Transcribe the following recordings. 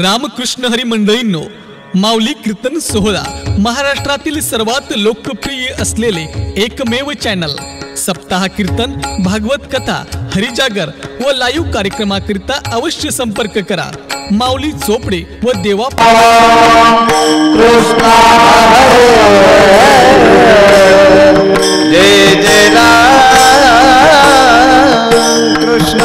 रामकृष्ण हरी मंडळींनो माऊली कीर्तन सोहळा महाराष्ट्रातील सर्वात लोकप्रिय असलेले एकमेव चॅनल सप्ताह कीर्तन भागवत कथा हरिजागर व लाईव्ह कार्यक्रमाकरिता अवश्य संपर्क करा. माऊली चोपडे व देवा जय कृष्ण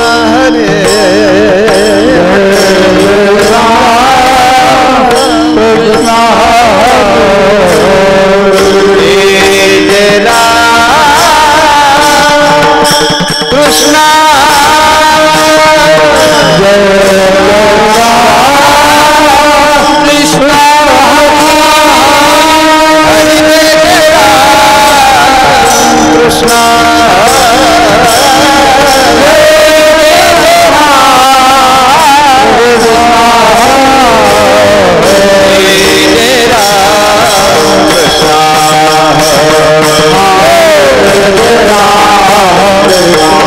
कृष्ण कृष्ण कृष्ण मागे घे.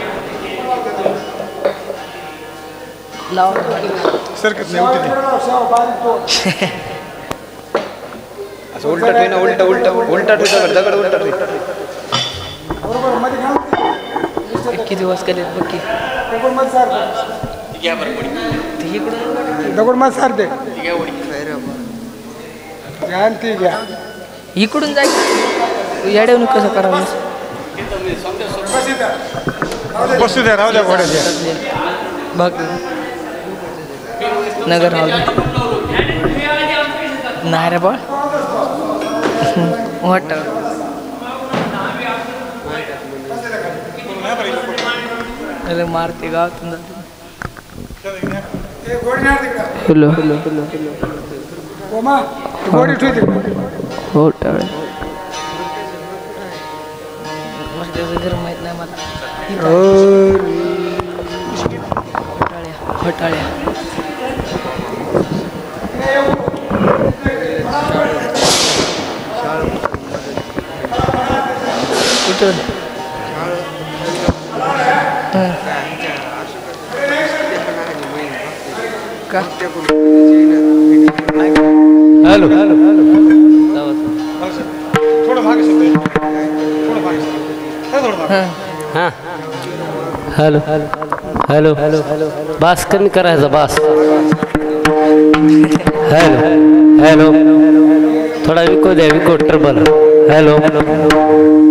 बरोबर सरकत नाही उलटी. असं उलट ठेव ना उलट उलट उलटा ठेव दगड उलटा ठेव. किती दिवस केलेत बघ दगडमध्ये सारते ती घ्या इकडून जाय. येडवणूक कसं करावं? बसू द्या राहू द्या घोड्याच्या बघ. नगर दे. नाही रे बा वाट अरे मारते गावातून जाते. ते गोडी नाही तिकडं हॅलो. हॅलो हॅलो हॅलो ओमा ती गोडी ठेव तिकडं. हो टाळे. माहीत नाही मला. हां. हॅलो. हॅलो. हॅलो हॅलो बास कमी करायचा बास. हॅलो. हॅलो. थोडा विको द्या विको ट्रबल. Hello hello.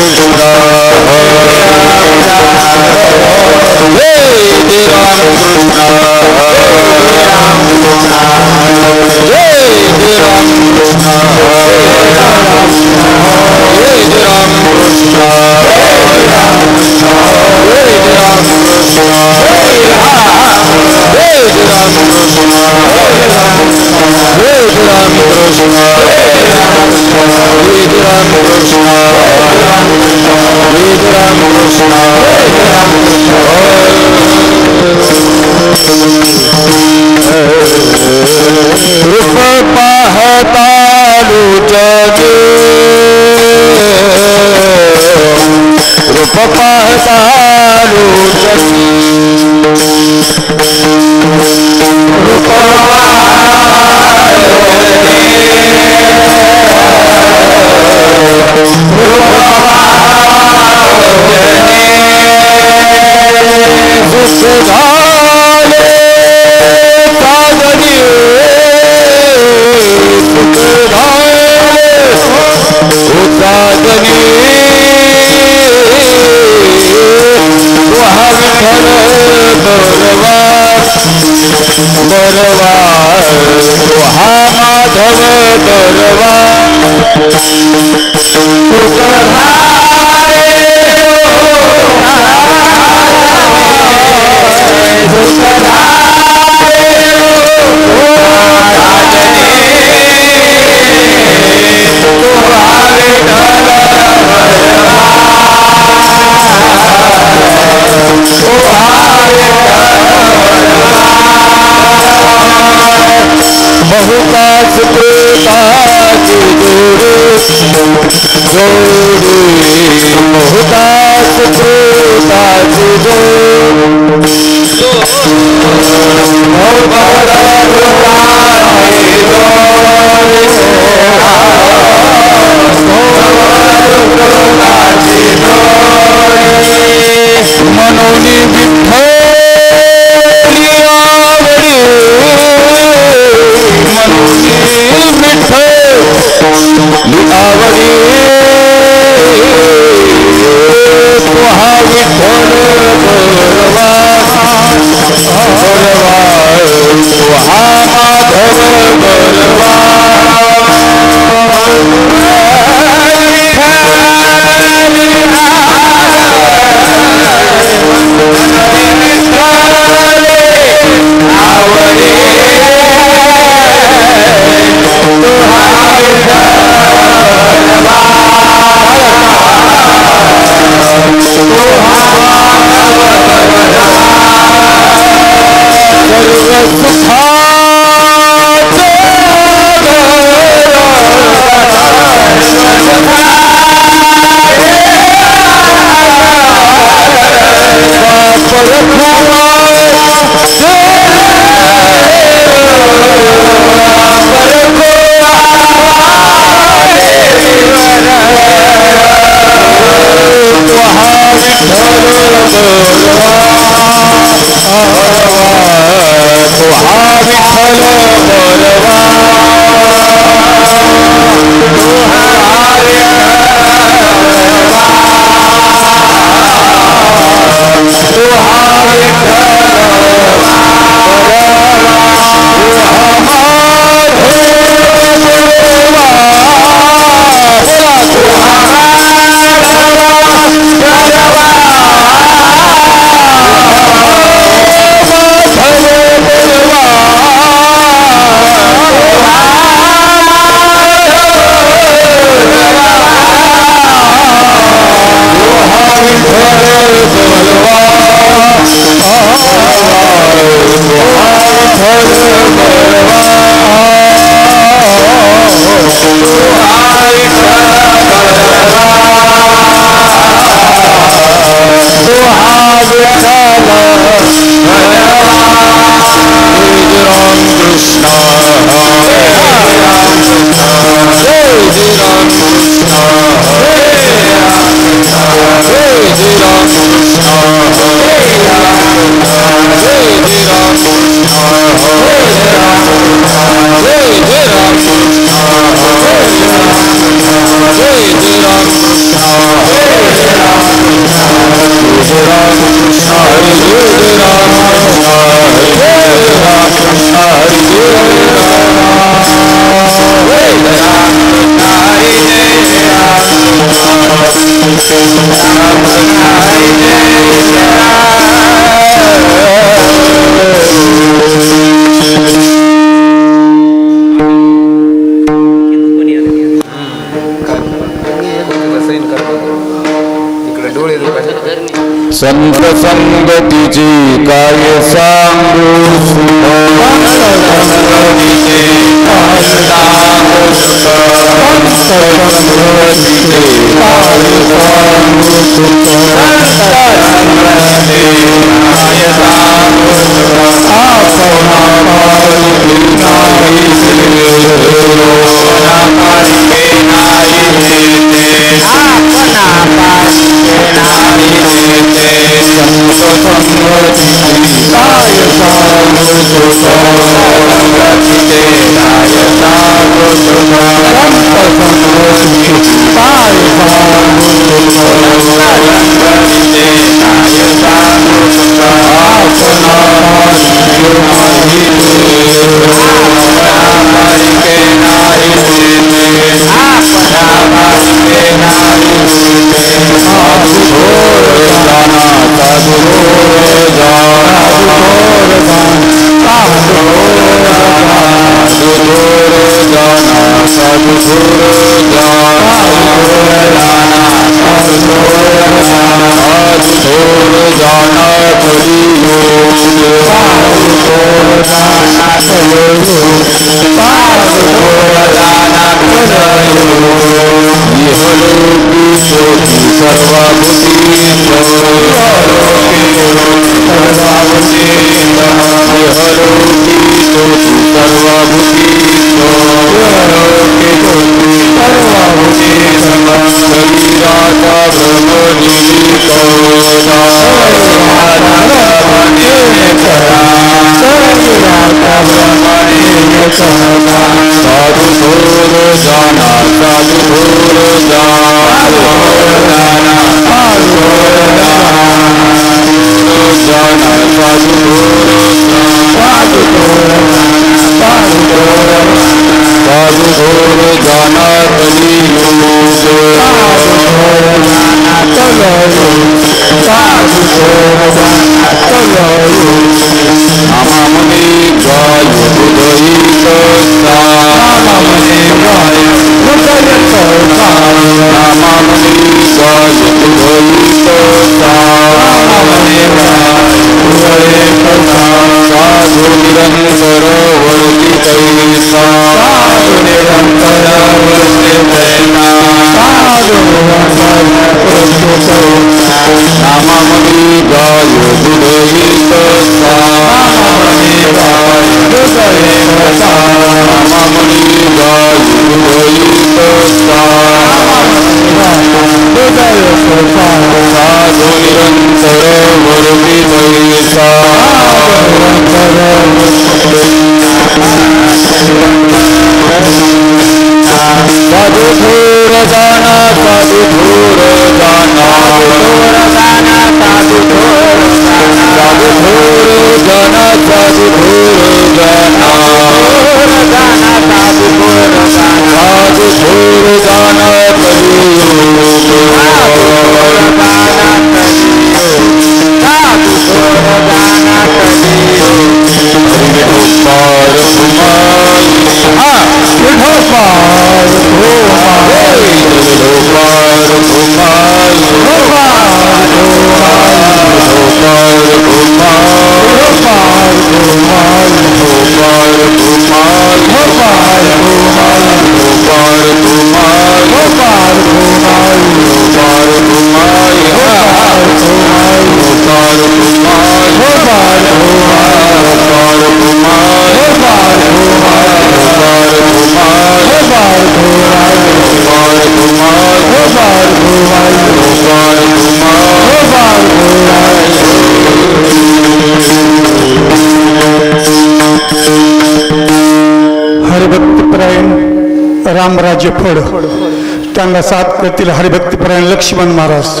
साथ करतील हरिभक्तपरायण लक्ष्मण महाराज.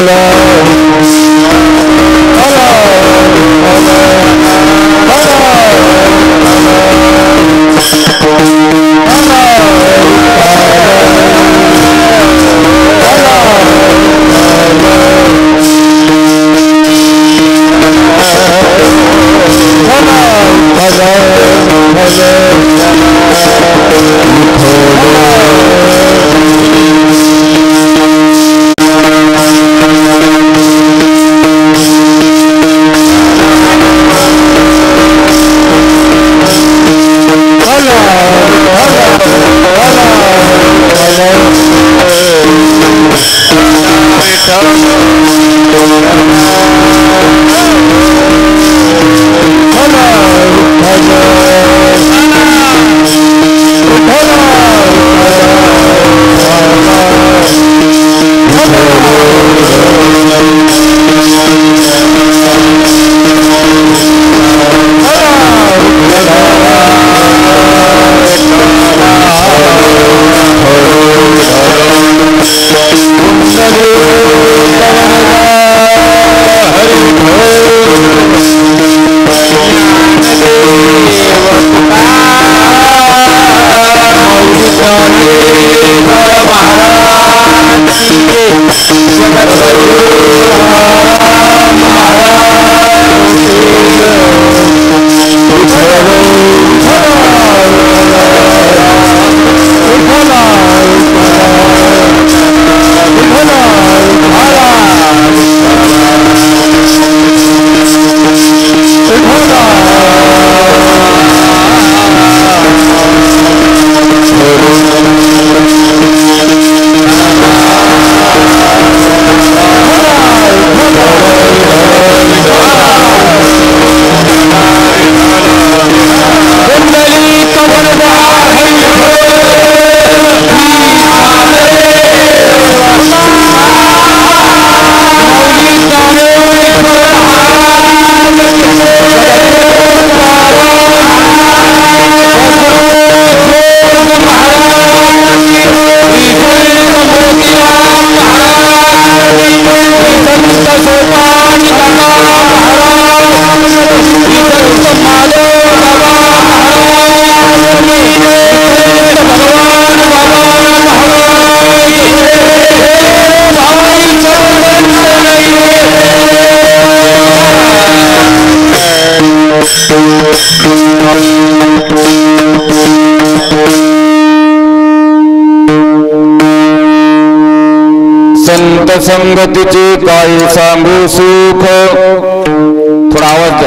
la संगतीचे काय सांगू सुख। थोडा आवाज़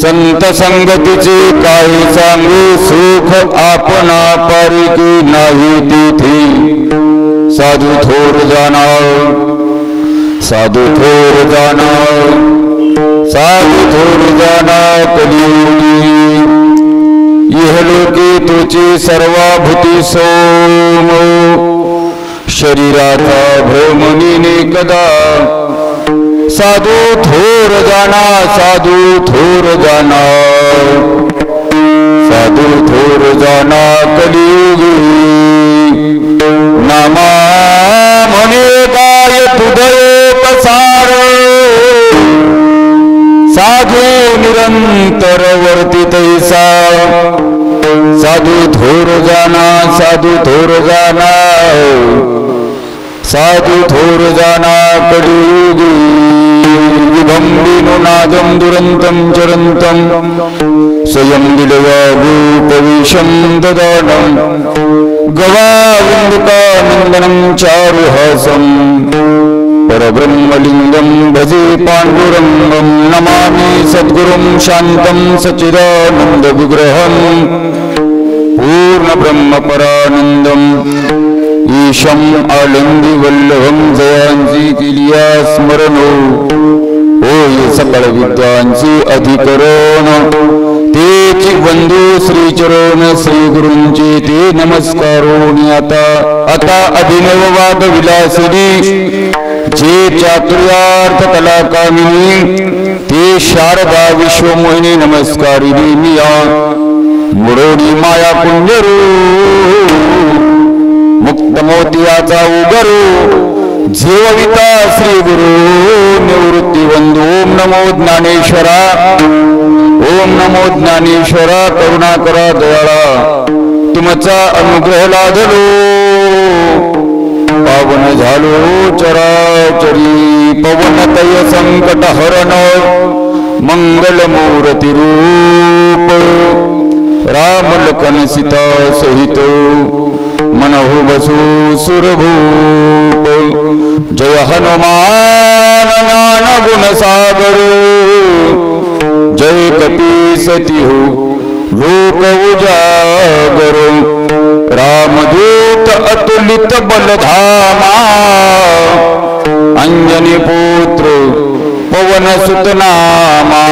संत संगतीचे काय सांगू सुख आपणा पारिकी नाही तिथे। साधू थोर जाणार साधू थोर जाणार साधू थोर जाणार कलियुगी। इहलोकी तुझी सर्वाभूती सोम। शरीराचा भ्रमणीने कदा? साधू थोर जाना साधू थोर जाना साधू थोर जाना कलियुगी. नामा म्हणे काय तुदय पसार. साधू निरंतर वर्ती साधू थोर जाना साधू थोर जाना साधु थोर जाना कलियुगी। विभंबिनो नादं दुरन्तं चरन्तं। स्वयं विलयाभूपविशं ददानं। गवाविन्दुकानन्दनं चारुहासम् परब्रह्मलिङ्गं भजे पाण्डुरङ्गं। नमामि सद्गुरुं शान्तं सच्चिदानन्दविग्रहम् पूर्णब्रह्मपरानन्दम्। ईशम् आलंदी वल्लभं जयांची किलिया स्मरण. होय सकळ विद्वांची अधिकरण. तेची बंधू श्रीचरण श्री गुरूंचे ते नमस्कारोनी आता. आता अभिनव वाद विलासिनी. जे चातुर्यार्थ कलाकामिनी ते शारदा विश्वमोहिनी नमस्कारिणी मिया. मुरोडी माया पुण्यरू मुक्त मोतियाचा उगरू जीवविता श्री गुरु निवृत्ती बंधू. ओम नमो ज्ञानेश्वरा ओम नमो ज्ञानेश्वरा करुणा करा दयाळा. तुमचा अनुग्रह लाधलो पावन झालो चराचरी पवन तय संकट हरण मंगल मूर्ती रूप. राम लखन सीता सहित. मनहु बसु सुरभूप। जय हनुमान ज्ञान गुण सागर। जय कपी सती हो लोक उजागर। रामदूत अतुलित बलधामा। अंजनी पुत्र पवन सुतनामा।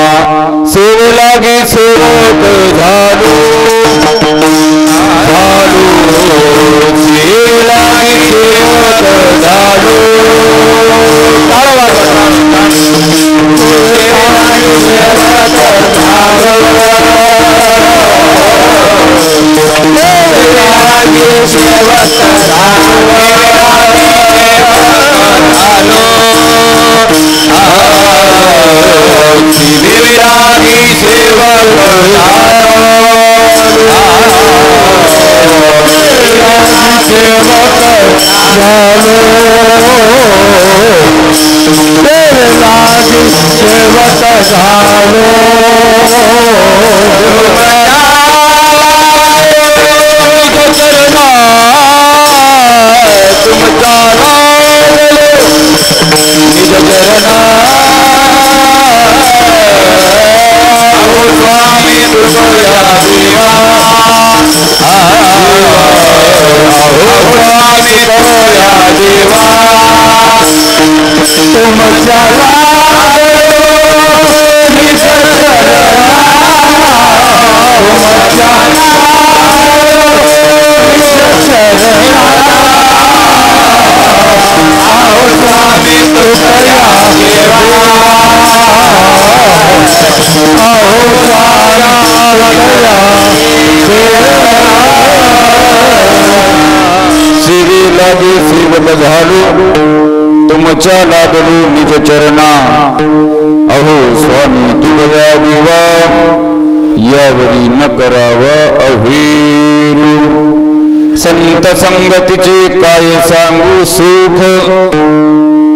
सेव लागे सेवक झालो। झालो तुमच्या लागलो निज चरणा. अहो स्वामी तुझ्या दिवा यावरी न करावा अहेरू संत संगतीचे काय सांगू सुख?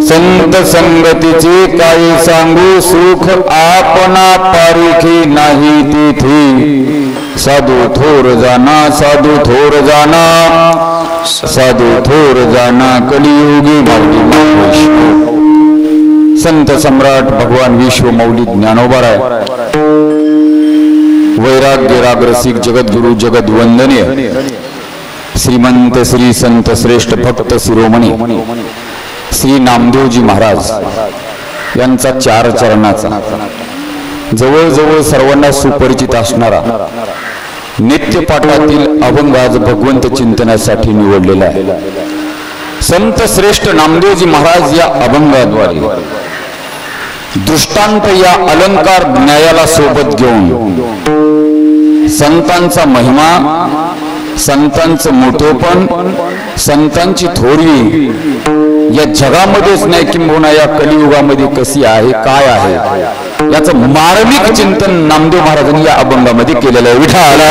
संत संगतीचे काय सांगू सुख? आपणा पारिखी नाही तिथे. साधू थोर जाना साधू थोर जाना. साधू थोर जाना कलियुगी माऊली संत सम्राट भगवान विश्व मौली ज्ञानोबाराय। वैराग्य रागरसिक जगद्गुरु जगद वंदनीय श्रीमंत श्री संत श्रेष्ठ भक्त शिरोमणी। श्री नामदेवजी महाराज यांचा चार चरणाचा। जवळजवळ सर्वांना सुपरिचित असणारा नित्यपाठातील अभंग आज भगवंत चिंतनासाठी निवडलेला आहे. संत श्रेष्ठ नामदेवजी महाराज या अभंगाद्वारे दृष्टांत या अलंकार न्यायाला सोबत घेऊन संतांचा महिमा संतांचं मोठेपण संतांची थोरवी या जगामध्येच नाही किंबहुना या कलियुगामध्ये कशी आहे काय आहे याचं मार्मिक चिंतन नामदेव महाराजांनी या अभंगामध्ये केलेलं आहे. विठाला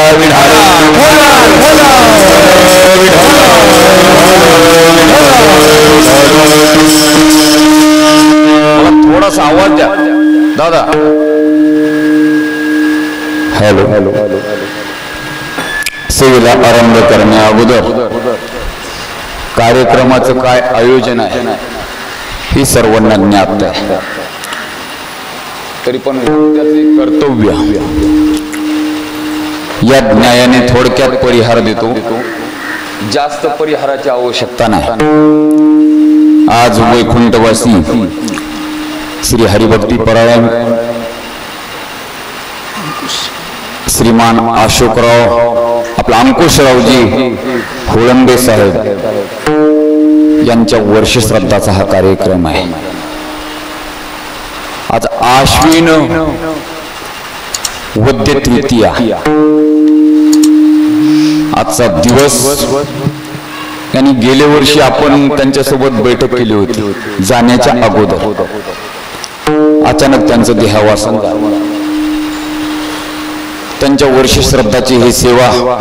मला थोडासा आवाज द्या. दादा. Hello hello. सेवेला आरंभ करण्या अगोदर कार्यक्रमाचं काय आयोजन आहे हे सर्वांना ज्ञात आहे. तरी पण त्याचे कर्तव्य. या न्यायाने थोडक्यात परिहार देतो. जास्त परिहाराची आवश्यकता नाही. आज वैकुंठवासी श्री हरिभक्ती परायण श्रीमान अशोकराव आपला अंकुशरावजी होळंबे साहेब यांच्या वर्षश्रद्धाचा हा कार्यक्रम आहे. आज आश्विन वद्य तृतीया. आजचा दिवस आणि गेल्या वर्षी आपण त्यांच्यासोबत बैठक केली होती जाण्याच्या अगोदर. अचानक त्यांचं देहावासन त्यांच्या वर्ष श्रद्धाची ही सेवा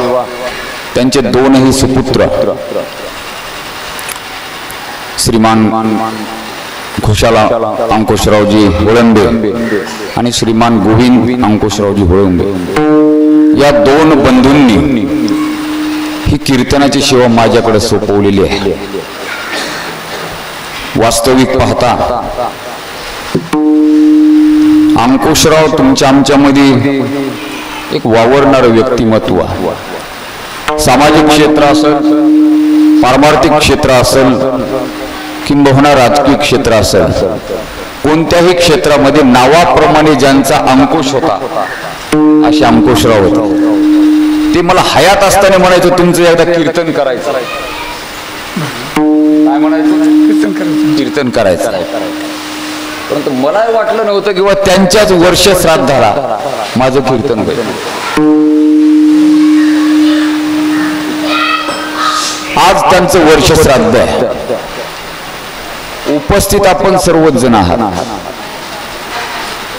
त्यांचे दोनही सुपुत्र. श्रीमान घोषाला अंकुशरावजी होळंबे आणि श्रीमान गोविंद अंकुशरावजी होळंबे. या दोन बंधूंनी ही कीर्तनाची सेवा माझ्याकडे सोपवलेली आहे. वास्तविक पाहता अंकुशराव तुमच्या आमच्यामध्ये एक वावरणारं व्यक्तिमत्व आहे. सामाजिक क्षेत्र असेल पारमार्थिक क्षेत्र असेल किंबहुना राजकीय क्षेत्र असेल. कोणत्याही क्षेत्रामध्ये नावाप्रमाणे ज्यांचा अंकुश होता असे अंकुशराव होते. ते मला हयात असताना म्हणायचं तुमचं एकदा कीर्तन करायचं. काय म्हणायचं? कीर्तन करायचं. परंतु मला वाटलं नव्हतं किंवा त्यांच्याच वर्ष श्राद्धाला माझं कीर्तन होईल. आज त्यांचं वर्ष श्राद्ध आहे. उपस्थित आपण सर्वच जण आहात.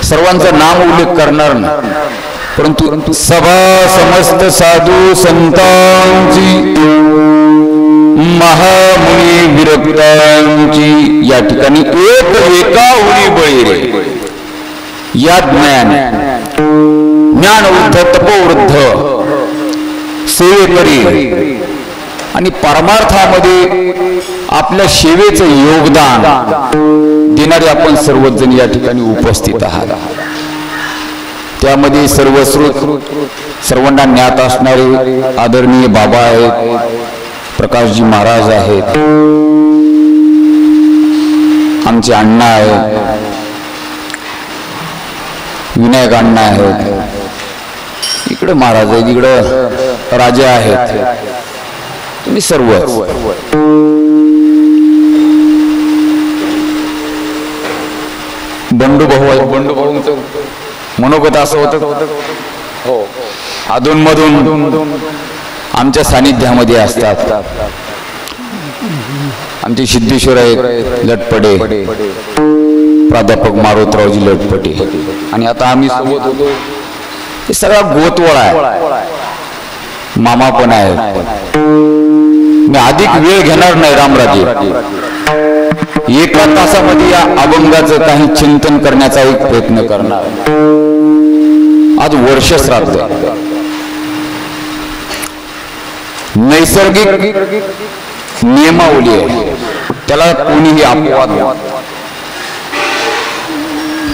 सर्वांचा नाम उल्लेख करणार नाही. परंतु सभा समस्त साधू संतांची महामुनी विरक्तांची या ठिकाणी एक एका उडी बळी या ज्ञान ज्ञान वृद्ध तपोवृद्ध सेवेकरी आणि परमार्थामध्ये आपल्या सेवेचं योगदान देणारे आपण सर्वजण या ठिकाणी उपस्थित आहात. त्यामध्ये सर्वश्रुत सर्वांना ज्ञात असणारे आदरणीय बाबा आहेत प्रकाशजी महाराज आहेत आमचे अण्णा आहेत विनायक अण्णा आहेत इकडे महाराज आहेत इकडं राजे आहेत. तुम्ही सर्व बंडू भाऊ आहे. बंडू भाऊंचं मनोगत असं होतं. हो. अधून मधून आमच्या सानिध्यामध्ये असतात. आमचे सिद्धेश्वर आहेत लटपडे प्राध्यापक मारुतरावजी लटपटे. आणि आता आम्ही सोबत होतो. हे सगळा गोतवळा आहे. मामा पण आहे मी अधिक वेळ घेणार नाही रामराजे. एका तासामध्ये या अभंगाचं काही चिंतन करण्याचा एक प्रयत्न करणार. आज वर्ष श्राद्ध. नैसर्गिक नियमावली आहे. त्याला कोणीही अपवाद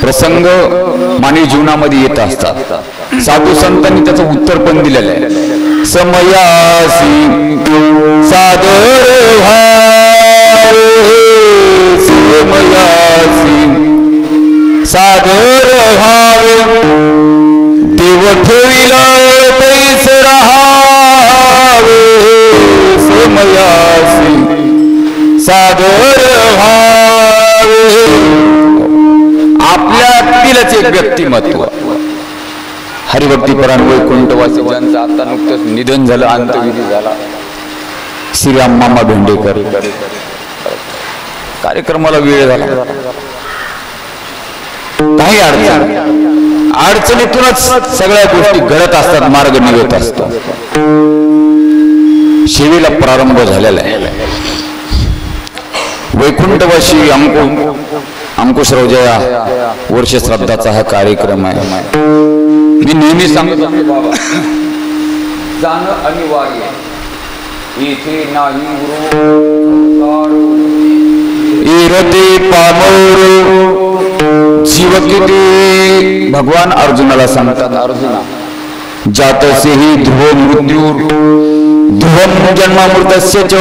प्रसंग मानवी जीवनामध्ये येत असतात. साधू संतांनी त्याचं उत्तर पण दिलेलं आहे. समयासी सादर व्हावे, सागर सादर व्हावे देव ठेविला पैस राहावे. समयासी सागर व्हावे आपल्यातीलच एक व्यक्तिमत्व. हरिभक्तीपरायण वैकुंठवासी ज्यांचं आता नुकतंच निधन झालं अंतविधी झाला. श्रीराम मामा भेंडेकर. कार्यक्रमाला वेळ झाला. काही अडचण अडचणीतूनच सगळ्या गोष्टी घडत असतात मार्ग निघत असतो शिवीला प्रारंभ झालेला आहे. वैकुंठवाशी अंकु अंकुशराव जया वर्ष श्रद्धाचा हा कार्यक्रम आहे. मी नेहमी सांगतो जाणं अनिवार्य इथे नाही इरते पामोर जीव किती भगवान अर्जुनाला सांगतात, अर्जुना जातसे ही ध्रुव मृत्यू ध्रुवम जन्मामृतस्य च।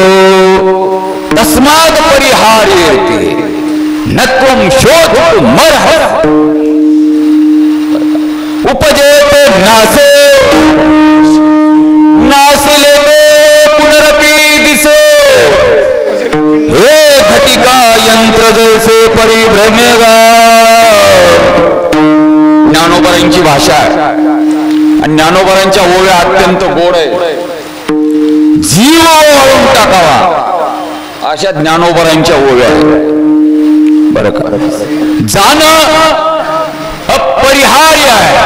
तस्माद परिहार्यते। नत्वम शोध मरह उपजेत नासे। नासिले जैसे परिभ्रमेगा ज्ञानोबरांची भाषा आहे. आणि ज्ञानोबरांच्या ओव्या अत्यंत गोड आहे जीव वाळून टाकावा. अशा ज्ञानोबरांच्या ओव्या बर का? जाणं अपरिहार्य आहे.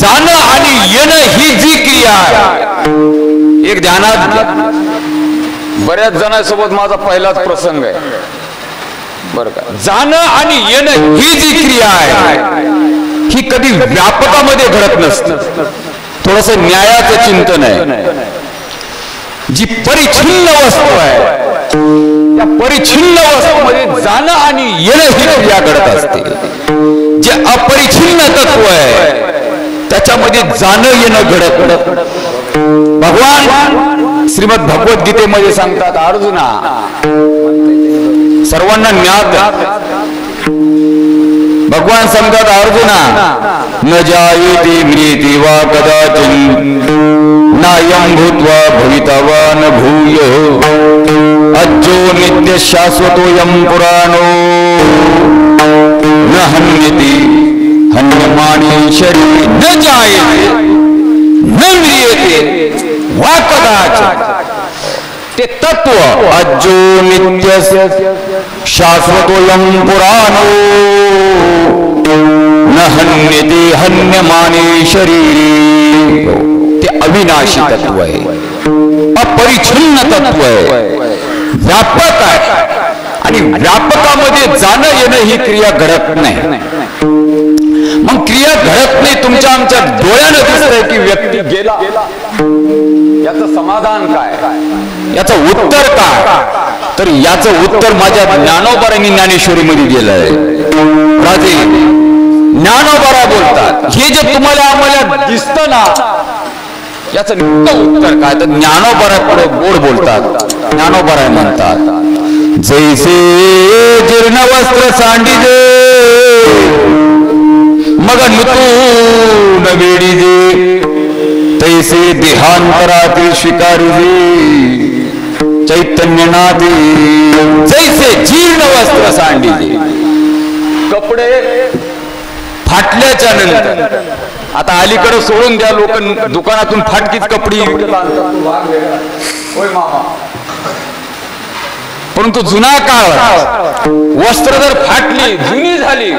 जाणं आणि येणं ही जी क्रिया आहे. एक ध्यानात बऱ्याच जणांसोबत माझा पहिलाच प्रसंग आहे. बर का. जाणं आणि येणं ही जी क्रिया आहे ही कधी व्यापकामध्ये घडत नसत. थोडस न्यायाचं चिंतन आहे. जी परिच्छिन्न वस्तू आहे त्या परिच्छिन्न वस्तूमध्ये जाणं आणि येणं ही क्रिया घडत असते. जे अपरिच्छिन्न तत्व आहे त्याच्यामध्ये जाणं येणं घडत घडत भगवान श्रीमद भगवद्गीतेमध्ये सांगतात अर्जुना सर्वांना ज्ञात भगवान सांगतात अर्जुना, न जायते म्रियते वा कदाचिन नायं भूत्वा भवितवान भूय. अज्जो नित्य शाश्वतोऽयं पुराणो. न हन्यति, हन्यमाने शरीरे, न जायते, न म्रियते वा कदाचिन ते तत्व अज्जो नित्य शाश्वतोऽयं पुराणो न हन्यते हन्यमाने शरीरे। ते अविनाशी तत्व आहे। अपरिछिन्न तत्व आहे। व्यापक आहे। आणि व्यापकामध्ये जाणं येणं ही क्रिया घडत नाही। मग क्रिया घडत नाही तुमच्या आमच्या डोळ्यानं दिसतंय की व्यक्ती गेला. याचं समाधान काय? याचं उत्तर काय? तर याचं उत्तर माझ्या ज्ञानोबरांनी ज्ञानेश्वरीमध्ये गेलं आहे राजे ज्ञानोबरा बोलतात हे जे तुम्हाला आम्हाला दिसतं ना याचं उत्तर काय? तर ज्ञानोबरा पुढे गोड बोलतात. ज्ञानोबरा म्हणतात जैसे जीर्ण वस्त्र सांडिजे मग नूतून वेडी दे तैसे देहांतरातील स्वीकारिजे चैतन्यनादी। जैसे जीर्ण वस्त्र सांडिजे कपडे फाटल्याच्या नंतर। आता अलीकडे सोडून द्या लोक दुकानातून फाटकीत कपडे परंतु जुना काळ वस्त्र जर फाटली जुनी झाली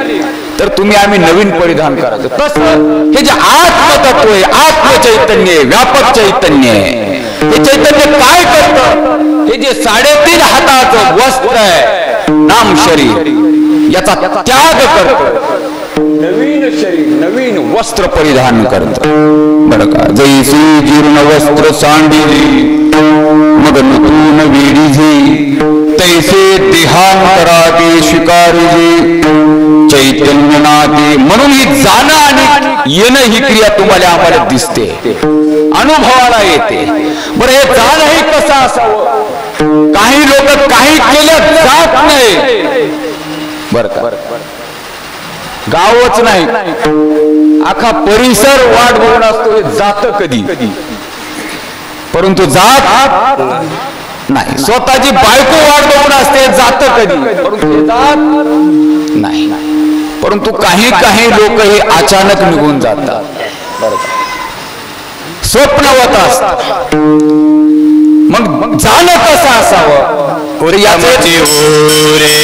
तर तुम्ही आम्ही नवीन परिधान करायचं. तस हे जे आत्मतत्व आहे आत्मचैतन्य आहे व्यापक चैतन्य आहे. हे चैतन्य काय करतं? हे जे साडेतीन हाताचं वस्त्र आहे नाम शरीर याचा त्याग करतो. नवीन शरीर नवीन वस्त्र परिधान करत. बर का? जैसी जीर्ण वस्त्र सांडिली मग नूतन वेडीझी तैसे देहांतराते स्वीकारिजे चैतन्य नाते म्हणून ही जाणं आणि येणं ही क्रिया तुम्हाला आम्हाला दिसते. अनुभवाला येते. बरं हे जाणं हे कसं असावं? काही लोक काही केलं जात नाही. बर का? गावच नाही. अख्खा परिसर वाट बघून असतो जात कधी? परंतु जात नाही. स्वतःची बायको वाट बघून असते जात कधी? परंतु जात नाही. परंतु काही काही लोक हे अचानक निघून जातात. बरं का? स्वप्नवत असतात. मग जाणं कसं असावं? ओरे याचे ओरे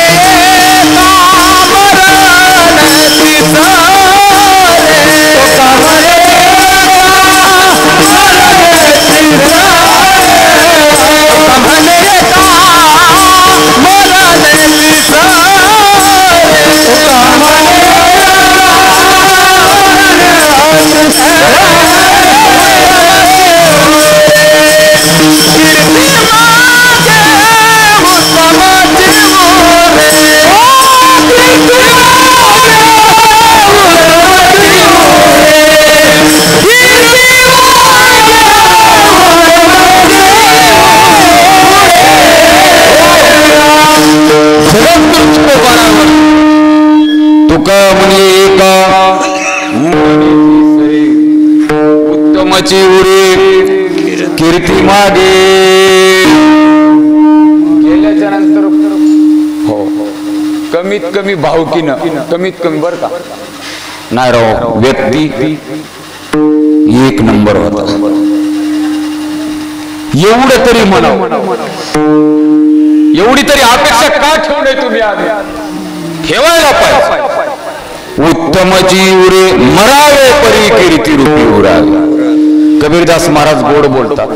तुका म्हणे एका उत्तमची उरे कीर्ती मागे. गेल्याच्यानंतर हो कमीत कमी भावकीनं कमीत कमी बर का? नाही राव व्यक्ती एक नंबर होता. एवढं तरी म्हणा एवढी तरी अपेक्षा का ठेवणे तुम्ही आधी? ठेवायला पाहिजे. उत्तम जीवरे मरावे परी कीर्ती रूपी उरावे. कबीरदास महाराज गोड बोलतात.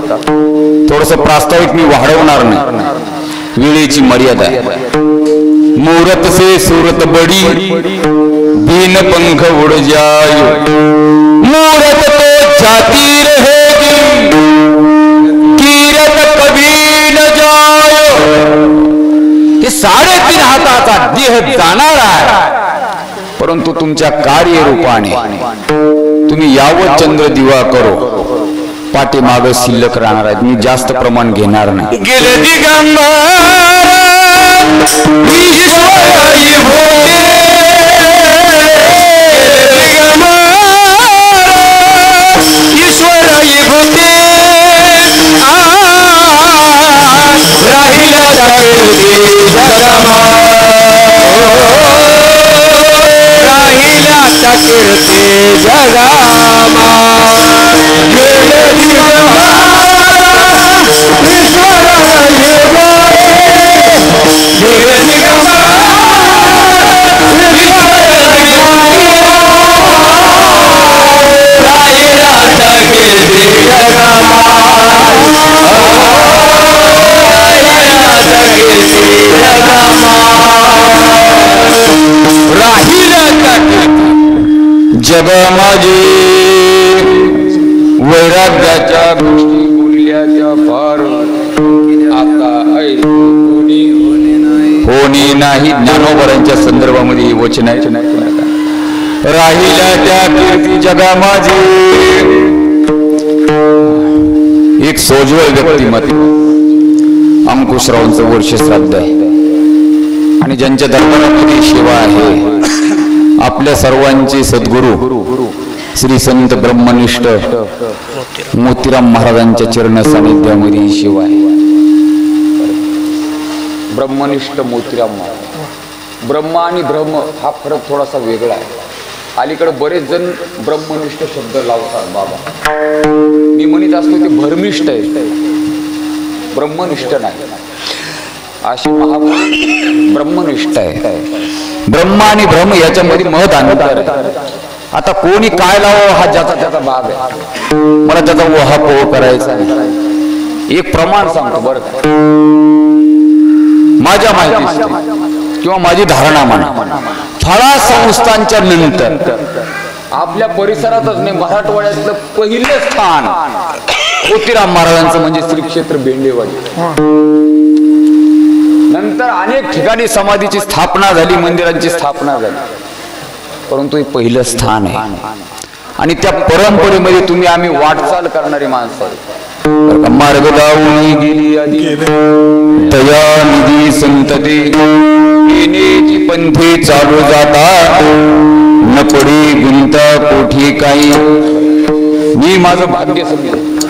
थोडस प्रास्ताविक मी वाढवणार नाही. वेळेची मर्यादा मुहूर्त से सूरत बडी बिन पंख उड़ जाय. मुहूर्त तो जाती रहेगी कीरत कभी न जाय. हे साडेतीन हाताचा देह जाणार आहे. परंतु तुमच्या कार्यरूपाने तुम्ही यावं चंद्र दिवा करो. पाठीमाग शिल्लक राहणार आहेत. मी जास्त प्रमाण घेणार नाही. गेले ईश्वराई भूते राहिला राहिला कीर्ती जगामा जग माझे वैराग्याच्या गोष्टी बोलल्या त्या फार आता कोणी होणे नाही. ज्ञानोबरांच्या संदर्भामध्ये हे वचन आहे. राहिल्या त्या कीर्ती जगा माझे. एक सोजवळ व्यक्तिमत्व. अंकुशरावांचं वर्ष श्राद्ध आहे. आणि ज्यांच्या दरबारामध्ये सेवा आहे आपल्या सर्वांचे सद्गुरू श्री संत ब्रह्मनिष्ठ मोतीराम महाराजांच्या चरण सानिध्यामध्ये ही सेवा आहे. ब्रह्मनिष्ठ मोतीराम महाराज. ब्रह्म आणि ब्रह्म हा फरक थोडासा वेगळा आहे. अलीकडे बरेच जण ब्रह्मनिष्ठ शब्द लावतात बाबा. मी म्हणत असतो ते भरमिष्ठ आहे. ब्रह्मनिष्ठ नाही. अशी महापुरुष ब्रह्मनिष्ठ आहे. ब्रह्म आणि ब्रह्म याच्यामध्ये महत अंतर आहे. आता कोणी काय लावो हा ज्याचा त्याचा भाग आहे. मला त्याचा ओहापोह करायचा आहे. एक प्रमाण सांगतो बरं माझ्या माहिती किंवा माझी धारणा म्हणा. फळा संस्थांच्या नंतर. आपल्या परिसरातच नाही मराठवाड्यातलं पहिलं स्थान. कोतीराम महाराजांचं म्हणजे श्री क्षेत्र बेंडेवाडी नंतर अनेक ठिकाणी समाधीची स्थापना झाली मंदिरांची स्थापना झाली. परंतु हे पहिलं स्थान आहे. आणि त्या परंपरेमध्ये तुम्ही आम्ही वाटचाल करणारी माणसं? मार्ग लावून गेली आधी. तया निधी संतती येण्याची पंथी चालू जातात. न पडी गुंता कोठी काही. मी माझं भाग्य समजलं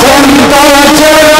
Temple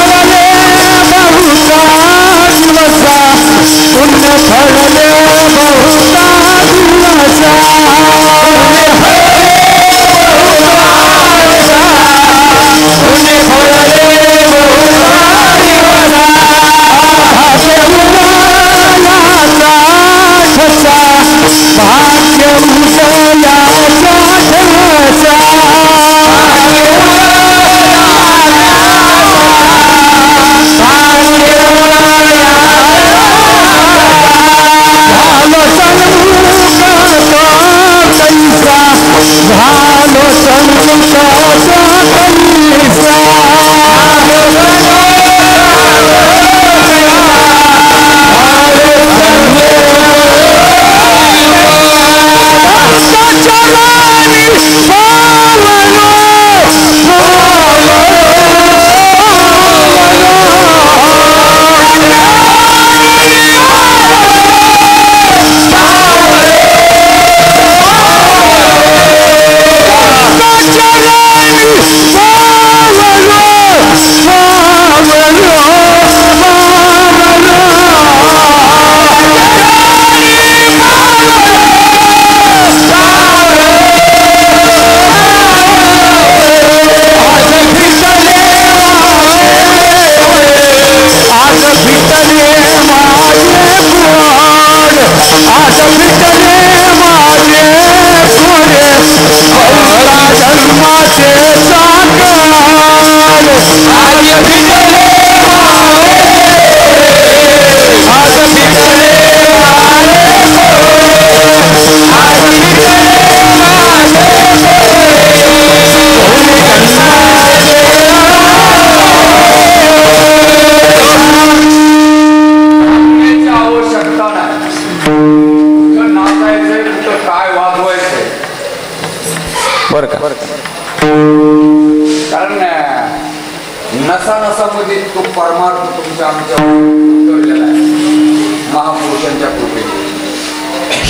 Musa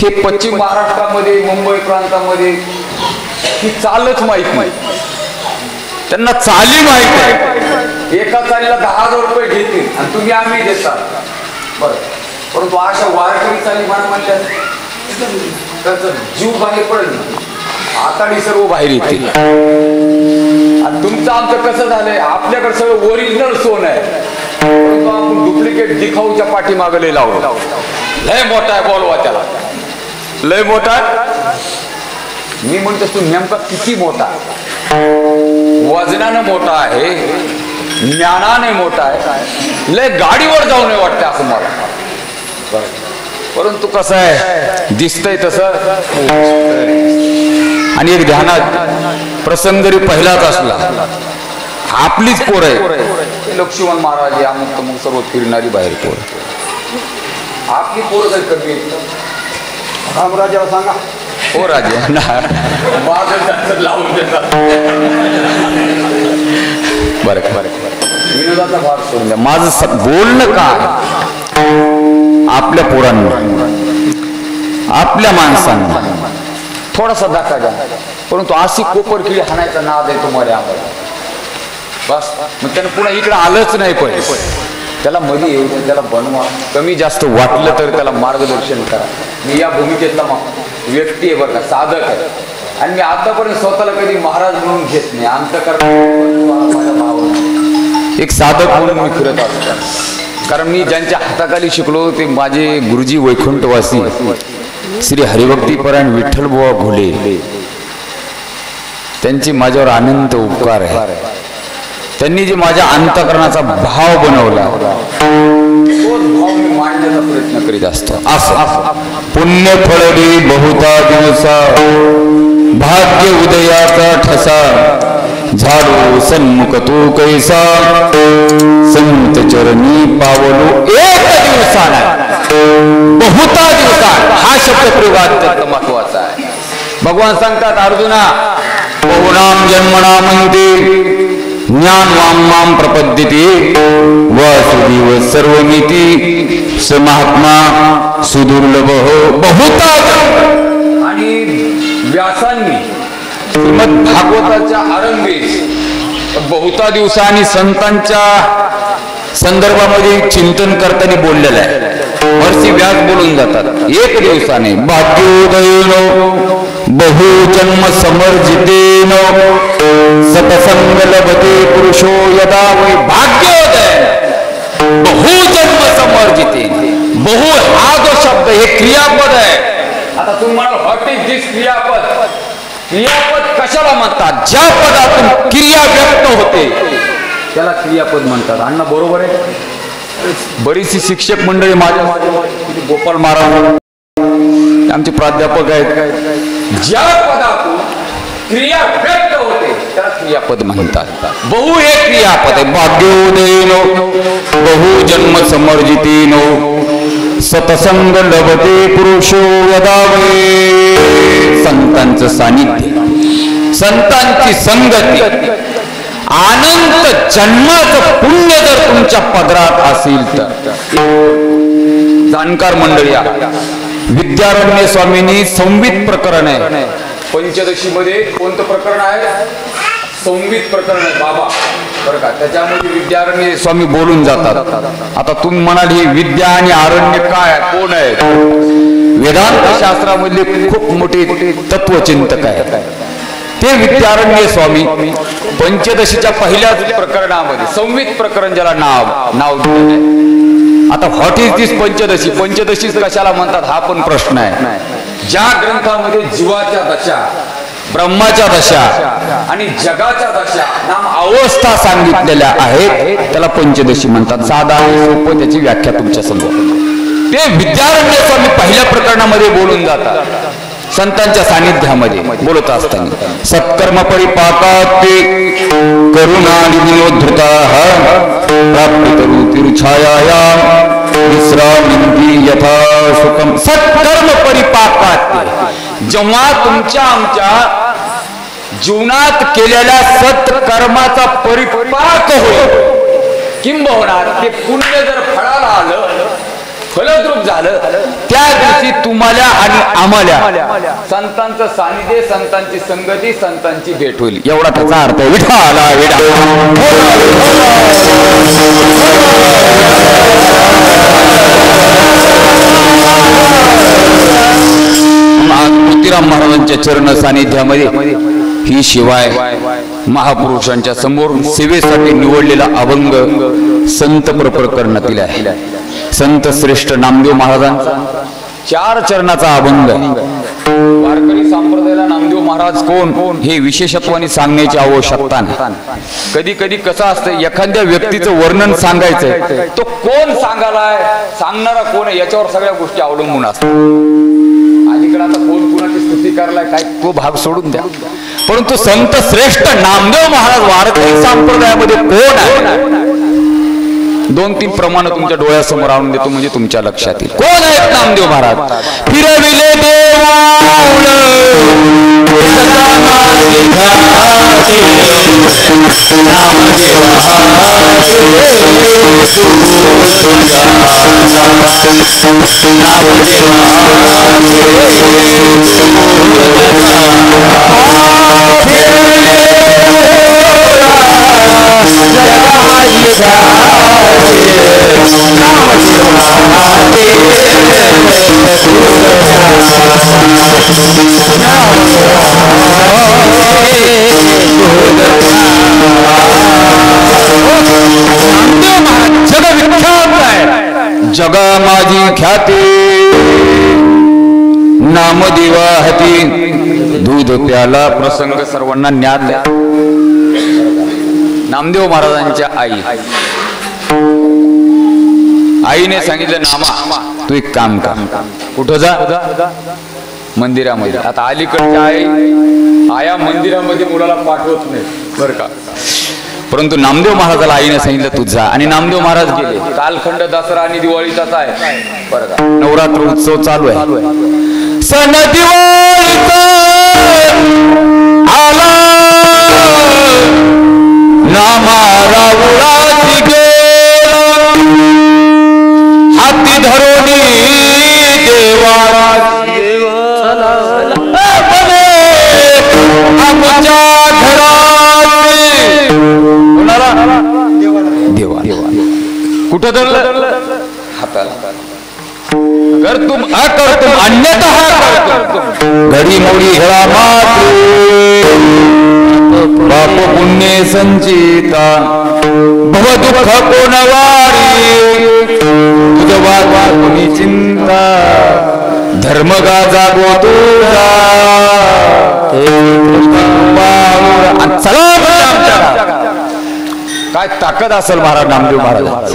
हे पश्चिम महाराष्ट्रामध्ये मुंबई प्रांतामध्ये ही चालच माहीत नाही. त्यांना चाली माहीत आहे. एका चालीला दहा हजार रुपये घेतील आणि तुम्ही आम्ही देता बरं. परंतु अशा वारकरी चाली म्हणा म्हणल्या त्याचा जीव बाहेर पडेल आताडी सर्व बाहेर येतील. आणि तुमचं आमचं कसं झालंय? आपल्याकडे सगळं ओरिजिनल सोन आहे. परंतु आपण डुप्लिकेट दिखाऊच्या पाठीमागे लय लय मोठा आहे बोलवा त्याला. लय मोठा? मी म्हणतो तू नेमका किती मोठा? वजनानं मोठा आहे ज्ञानाने मोठा आहे. लय गाडीवर जाऊ नये वाटतं असं मला. बरं. परंतु कसं आहे दिसतंय तसं. आणि एक ध्यानात प्रसंग जरी पहिलाच असला आपलीच पोर आहे लक्ष्मण महाराज या मग सर्व फिरणारी बाहेर पोर. आपली पोर जर कमी रामराजाला सांगा. हो राजे. लावून देतात बरं बरं. विनोदाचा भाग माझं स- बोलणं काय? आपल्या पोरांना. आपल्या माणसांना. थोडासा धक्का द्या. परंतु अशी कोपर किडी हाणायचा नाद आहे तुम्हाला आम्हाला बस. मग त्यानं पुन्हा इकडे आलंच नाही पण. त्याला मध्ये येऊ द्या, त्याला बनवा. कमी जास्त वाटलं तर त्याला मार्गदर्शन करा. मी या भूमिकेतला मा- व्यक्ती आहे बरं का साधक आहे. आणि मी आतापर्यंत स्वतःला कधी महाराज म्हणून घेत नाही. अंतकरण एक साधक म्हणून मी फिरत असतो कारण मी ज्यांच्या हाताखाली शिकलो ते माझे गुरुजी वैकुंठवासी. श्री हरिभक्तीपरायण विठ्ठलबुवा घोले. त्यांची माझ्यावर अनंत उपकार आहे. त्यांनी जे माझ्या अंतकरणाचा भाव बनवला प्रयत्न करीत असतो. असं. पुण्य बहुता दिवसा, भाग्य उदयाचा ठसा, झाडू सन्मुख तू कैसा संत चरणी पावलो एक दिवसाला. बहुता दिवसा, हा शब्द प्रयोग अत्यंत महत्वाचा आहे. भगवान सांगतात, अर्जुना बहुनाम जन्मना म्हणते ज्ञान वाम माम प्रपद्यते। सर्व सर्वमिती। स महात्मा सुदुर्लभ। हो बहुता आणि व्यासांनी श्रीमद भागवताच्या आरंभीस बहुता दिवसांनी संतांच्या संदर्भामध्ये चिंतन करताना बोललेलं आहे. वर्षी व्यास बोलून जातात एक दिवसाने भाग्योदय बहुजन्म समर्जितेन सतसंग लभते पुरुषो यदा वै भाग्योदय बहुजन्म समर्जिते बहु हा जो शब्द हे क्रियापद आहे आता तुम्ही म्हणाल व्हॉट इज दिस क्रियापद क्रियापद कशाला म्हणतात ज्या पदातून क्रिया व्यक्त होते त्याला क्रियापद म्हणतात अण्णा बरोबर आहे बरीचशी शिक्षक मंडळी माझ्या किती गोपाल महाराज आमचे प्राध्यापक आहेत ज्या पदातून क्रिया व्यक्त होते त्याला क्रियापद म्हणतात. बहु हे क्रियापद आहे. भाग्योदयनो बहु जन्म समर्जितीनो सतसंग लभते पुरुषो वदावे संतांचं सानिध्य संतांची संगती आनंद जन्माचं पुण्य जर तुमच्या पदरात असेल तर. जाणकार मंडळी विद्यारण्य स्वामींनी संवित प्रकरण आहे. पंचदशी मध्ये कोणतं प्रकरण आहे? संवित प्रकरण आहे बाबा. बरं का त्याच्यामध्ये विद्यारण्य स्वामी बोलून जातात. आता तुम्ही म्हणाल ही विद्या आणि आरण्य काय आहे? कोण आहे? वेदांत शास्त्रामधले खूप मोठे तत्वचिंतक आहे ते विद्यारण्य स्वामी पंचदशीच्या पहिल्याच प्रकरणामध्ये संवित प्रकरण ज्याला नाव नाव दिलेलं आहे. आता व्हॉट इज दिस पंचदशी? पंचदशी कशाला म्हणतात? हा पण प्रश्न आहे. ज्या ग्रंथामध्ये जीवाच्या दशा ब्रह्माच्या दशा आणि जगाच्या दशा नाम अवस्था सांगितलेल्या आहेत त्याला पंचदशी म्हणतात. साधा सोपं त्याची व्याख्या तुमच्यासमोर. ते विद्यारण्य स्वामी पहिल्या प्रकरणामध्ये बोलून जातात. संतांच्या सानिध्यामध्ये बोलत असताना सत्कर्म परिपाकात ते करुणा विनोधृता प्राप्त तीर्थछाया विश्रामिंती यथा सुखम सत्कर्म परिपाकात जेव्हा तुमच्या आमच्या जीवनात केलेल्या सत्कर्माचा परिपाक होईल किंबहुना ते पुण्य जर फळाला आलं फलद्रूप झालं. त्या दिवशी तुम्हाला आणि आम्हाला संतांचं सानिध्य संतांची संगती संतांची भेट होईल. एवढा त्याचा अर्थ आहे. विठाला आज महाराजांच्या चरण सानिध्यामध्ये ही शिवाय महापुरुषांच्या समोर सेवेसाठी निवडलेला अभंग संत प्रकरणातील आहे. संत श्रेष्ठ नामदेव महाराजांचा चार चरणाचा अभंग. वारकरी संप्रदायाला नामदेव महाराज कोण? हे विशेषत्वाने सांगण्याची आवश्यकता नाही. कधी कधी कसं असतं एखाद्या व्यक्तीचं वर्णन सांगायचंय तो कोण सांगायलाय सांगणारा कोण आहे याच्यावर सगळ्या गोष्टी अवलंबून असतात. अलीकडे आता कोण कोणाची स्तुती करलाय काय तो भाग सोडून द्या. परंतु संत श्रेष्ठ नामदेव महाराज वारकरी संप्रदायामध्ये कोण आहे? दोन तीन प्रमाण तुमच्या डोळ्यासमोर आणून देतो म्हणजे तुमच्या लक्षात येईल. कोण आहेत नामदेव महाराज? फिरविले देवाउल जगा माझी ख्याती. नामदेवा हती. दूध प्याला प्रसंग सर्वांना ज्ञान नामदेव महाराजांच्या आई. आईने सांगितलं नामा तू एक काम कर. कुठं जा? मंदिरामध्ये. आता अलीकडच्या आई आया मंदिरामध्ये मुलाला पाठवत नाही. बरं का? परंतु नामदेव महाराजाला आईने सांगितलं तू जा. आणि नामदेव महाराज गेले. कालखंड दसरा आणि दिवाळीचाच आहे. बरं का? नवरात्र उत्सव चालू आहे. सण दिवाळी आला. नामा तुमच्या घरात. कोणाला देवा कुठं धरलं हाताला कर तुम अकर तुम अन्यथा कर तुम घडी मोडी हेळा माते पाप पुण्य संचिता भव दुःख कोणवारी तुझ वाद कोणी चिंता। धर्म का जागो तुझा. काय ताकद असेल महाराज नामदेव महाराज.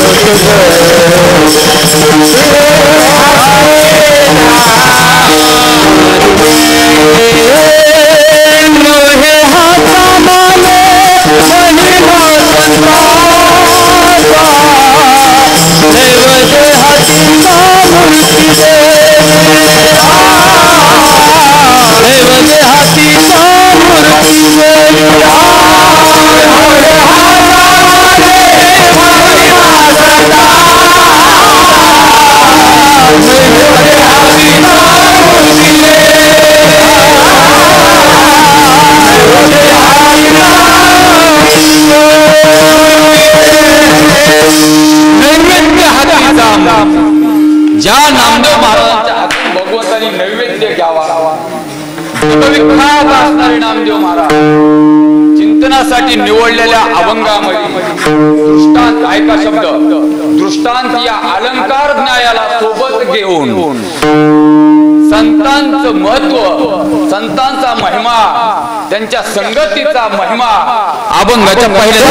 बघ बघ नैवेद्य हातीचा ज्या नामदेव महाराजांच्या हातून भगवंतानी नैवेद्य घ्यावा. जगविख्यात असणारे नामदेव महाराज. चिंतनासाठी निवडलेल्या अभंगामध्ये दृष्टांत ऐका शब्द. दृष्टांत या अलंकार न्यायाला सोबत घेऊन. संतांचं महत्त्व संतांचा महिमा त्यांच्या संगतीचा महिमा. अभंगाच्या पहिल्या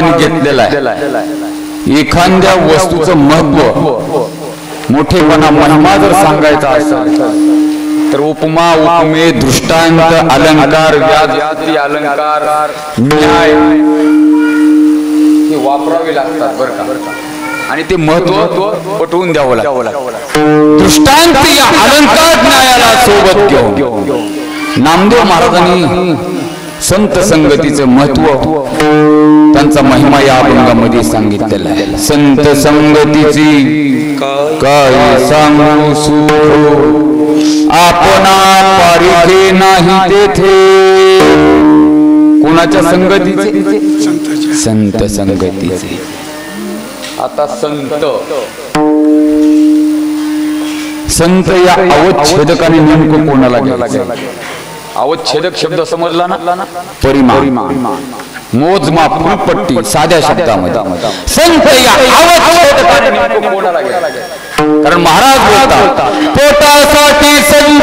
महाराजांनी घेतलेला आहे. एखाद्या वस्तूचं महत्त्व मोठेपणा महिमा जर सांगायचा असेल तर उपमा उपमे दृष्टांत अलंकार व्याज अलंकार न्याय हे वापरावे लागतात बरं का? आणि ते महत्त्व पटवून द्यावं लागतं. दृष्टांत या अलंकार न्यायाला सोबत घेऊन नामदेव महाराजांनी संत संगतीचं महत्त्व त्यांचा महिमा या अभंगामध्ये सांगितलेला आहे. संत संगतीची काय सांगू सुख? आपणा पारिखे नाही तेथे. कोणाच्या संगतीचे? संत संगतीचे. आता संत. संत या अवच्छेदकाने नेमकं कोणाला घ्यायचं? अवच्छेदक शब्द समजला ना? परिमाण. मोजमाप फुलपट्टी साध्या शब्दामध्ये संत या कारण महाराज बोलतात पोटासाठी संत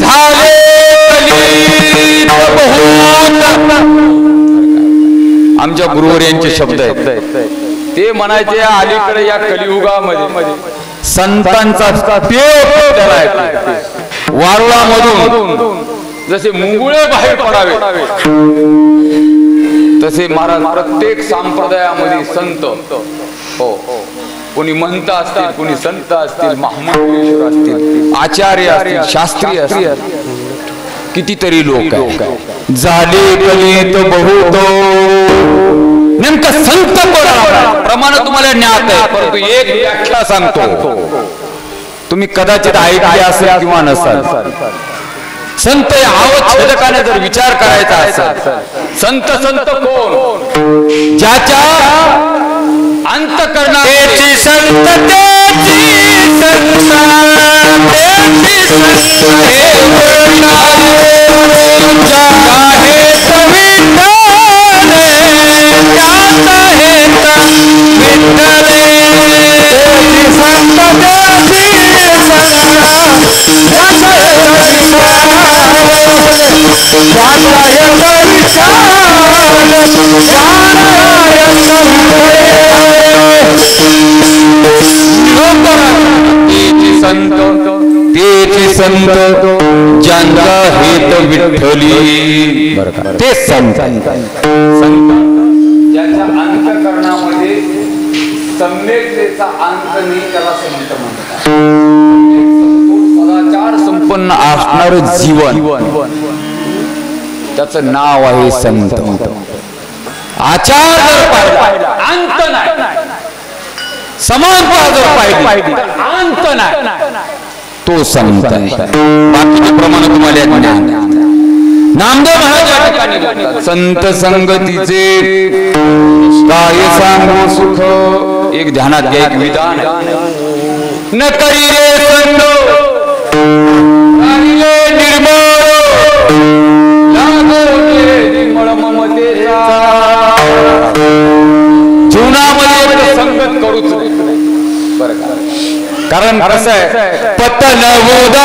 झाले. आमच्या गुरुवर यांचे शब्द आहेत ते म्हणायचे अलीकडे या कलियुगामध्ये संतांचा. वारुळामधून जसे मुंगुळे बाहेर पडावे. तसे महाराज प्रत्येक संप्रदायामध्ये संत. हो. कोणी महंत असतील कोणी संत असतील महामंडळेश्वर असतील आचार्य असतील शास्त्री असतील. कितीतरी लोक आहेत. झाले कलित बहुत. नेमकं संत प्रमाण तुम्हाला ज्ञात आहे परंतु एक व्याख्या सांगतो. तुम्ही कदाचित ऐकले असेल किंवा नसाल. संत या अवच्छेदकाने जर विचार करायचा असेल संत संत कोण? ज्याच्या संत त्याची संत त्याची संत तेचे संत ज्यांचा हेत विठ्ठली ते संत संत ज्याच्या अंतकरणामध्ये सम्यकतेचा अंत नाही त्याला संत म्हणतात संपन्न असणार जीवन. त्याचं नाव आहे संत. आचार जर पाहिला अंत नाही. समानता जर पाहिली अंत नाही. तो संत बाकीचे प्रमाण तुम्हाला ज्ञान नामदेव महाराज या ठिकाणी संत संगतीचे काय सांगू सुख? एक ध्यानात घ्या एक विधान न करी रे संत. निर्मळ. निर्मळ जीवनामध्ये संगत करूच कारण कसं आहे? पतन उदा.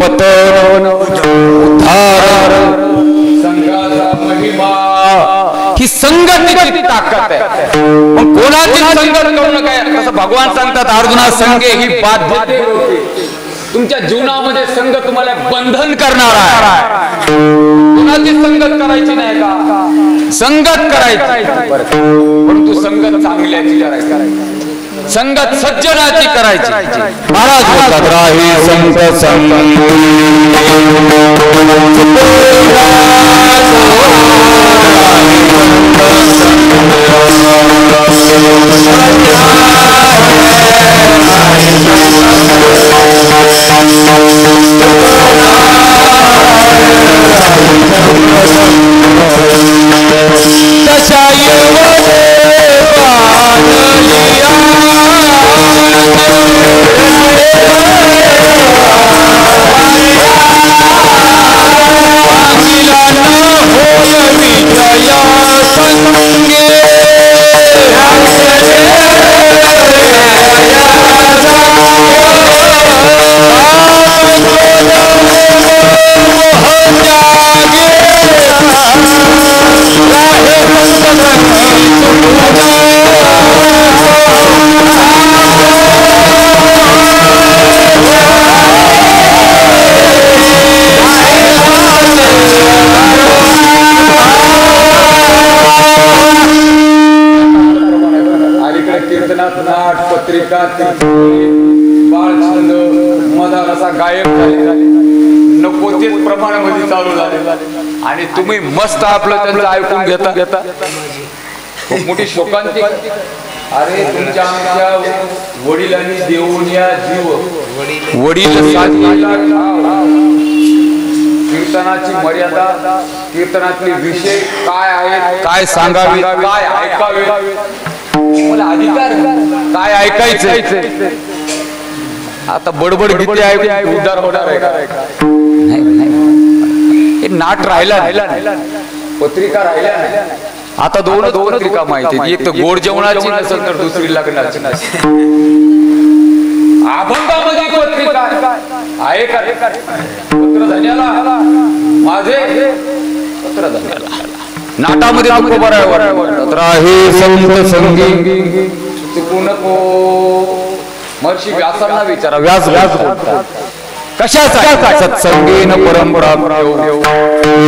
पतन उद्धार संघाचा महिमा ही संघटनेची ताकद आहे. मग कोणाची संघट भगवान सांगतात अर्जुना संघे ही बाध्य तुमच्या जीवनामध्ये संघ तुम्हाला बंधन करणार आहे. कुणाची संगत करायची नाही का? संगत करायची. परंतु संगत चांगल्याची करायची. संगत सज्जनाची करायची. महाराज बोलतात राही संत. अलीकडे मस्त आपलं त्यांचं ऐकून घेता. घेता खूप मोठी शोकांती अरे तुमच्या आमच्या वडिलांनी देऊन या जीव. वडील. कीर्तनाची मर्यादा कीर्तनातले विषय काय आहेत? काय सांगावे? काय ऐकावे? मला अधिकार काय ऐकायचं? आता बडबड गीते ऐकून उद्धार होणार आहे का? नाही, नाट राहिला नाही. पत्रिका राहिल्या नाही. आता दोन दोन पत्रिका माहिती. एक तर गोड जेवणाची नसेल तर दुसरी लग्नाची. अभंगामध्ये पत्रिका आहे. का? पत्र धन्याला माझे. पत्र धन्याला नाटामध्ये बरं राहे संत संगी. चुकू नको. महर्षी व्यासांना विचारा. व्यास व्यास बोलतात. कशाचा? सत्संगेन परंपरा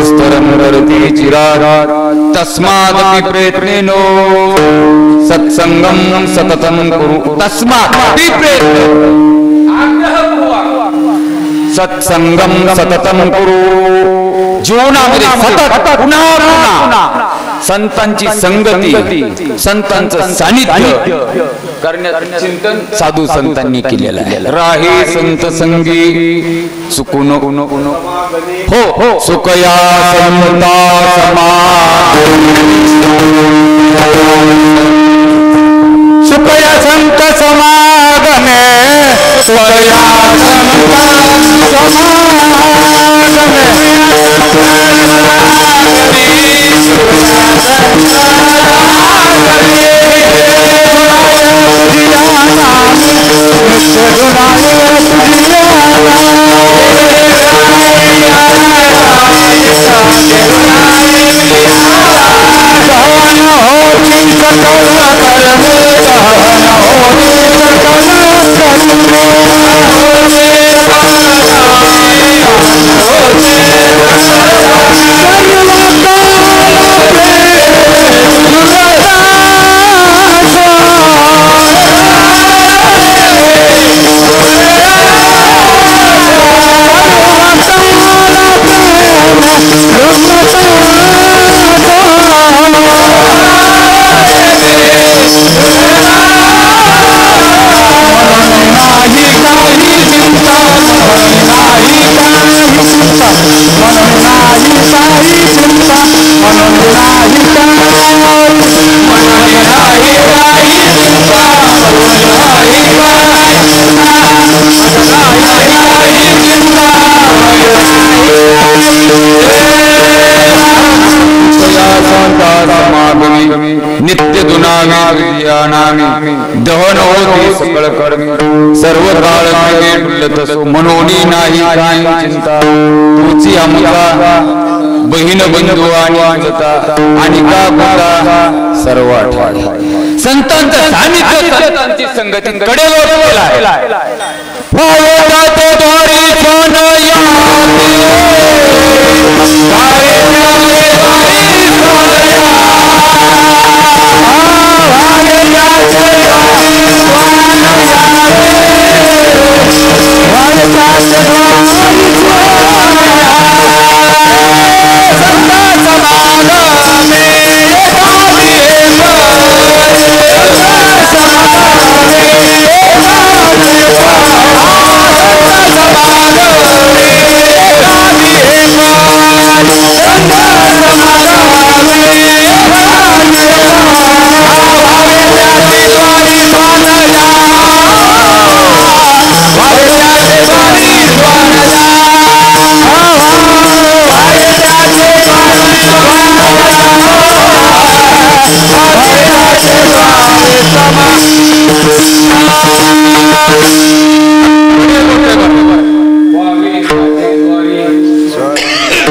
स्तरंगरती चिरारात तस्मादपि प्रयत्नेनो। सत्संगम सततम करू। प्रयत्न सत्संगम सततम करू। जीवनामध्ये सतत पुन्हा पुन्हा संतांची संगती संतांचं सानिध्य। करण्याचं चिंतन साधू संतांनी केलेलं आहे. राहे संत संगी चुकून हो हो. सुकया संता समा सुकया संत समागमे सुकया संत Oh, आणि आणि का गोता सर्व संतांचं सानिध्य संतांची संगती कडे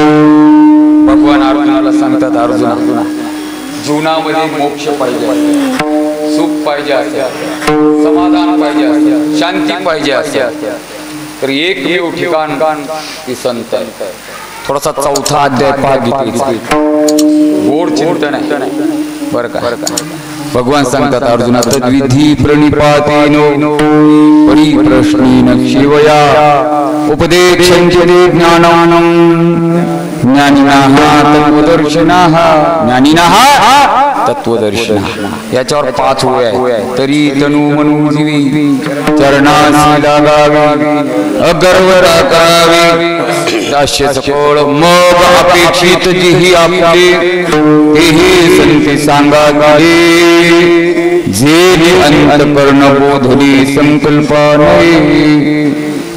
भगवान अर्जुनाला सांगतात अर्जुना जीवनामध्ये मोक्ष पाहिजे सुख पाहिजे समाधान पाहिजे शांती पाहिजे तर तर एकमेव ठिकाण ही संत थोडासा चौथा अध्याय पाहा गोड चिंतन आहे. बरं का. भगवान सांगतात अर्जुना तद्विधी प्रणिपातेनो परिप्रश्नेन शिवया उपदेक्षन्ते ज्ञानानं ज्ञानिनः तत्वदर्शिनः ज्ञानिनः तत्वदर्शिनः याच्यावर पाच आहे तरी तनु मनु जीवी चरणासी लागावी दास्य सकोळ मग अपेक्षित जिही आपले तेही संती सांगा जे अंतकर्ण बोधली संकल्पाने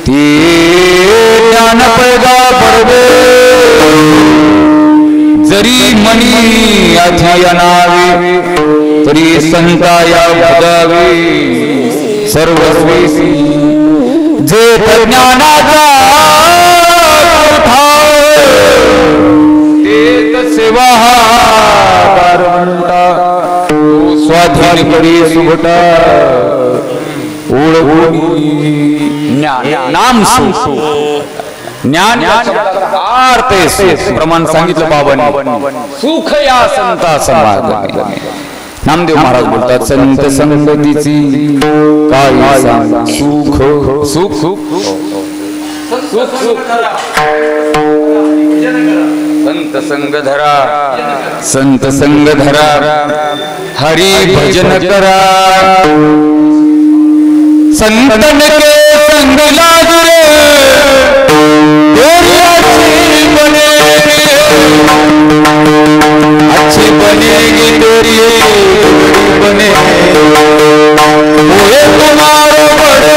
ते ज्ञान पैदा परवे जरी मनी अनावे, तरी संताया भगावे। सर्वस्वी। जे ज्ञानाचा सेवा स्वाधीन करी सुभटा नाम सु ज्ञान अर्थ प्रमाण सांगितलं बाबांनी. सुख या संता समागमे नामदेव महाराज बोलतात संत संगतीची काय सांग. सुख. सुख. सुख सुख संत संग धरा संत संग धरा हरी भजन करा संतन के संग लाग अच्छी बने बनेगी तुम्हारे बड़े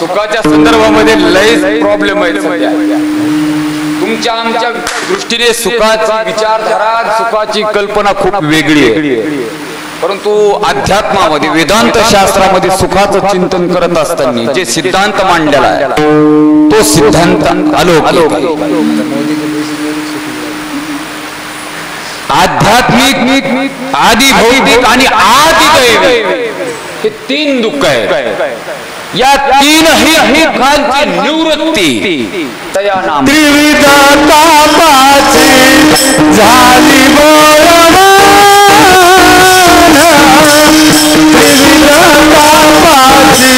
सुखाच्या संदर्भामध्ये लय प्रॉब्लेम आहे सध्या. तुमच्या आमच्या दृष्टीने सुखाची विचारधारा सुखाची कल्पना खूप वेगळी आहे. परंतु अध्यात्मामध्ये वेदांत शास्त्रामध्ये सुखाचं चिंतन करत असताना जे सिद्धांत मांडलेला आहे तो सिद्धांत आलो आध्यात्मिक आदि भौतिक आणि आदिदैव हे तीन दुःख आहे या तीनही दुःखांची निवृत्ती. तया नाम. त्रिविध तापाची झाली त्रिविध तापाची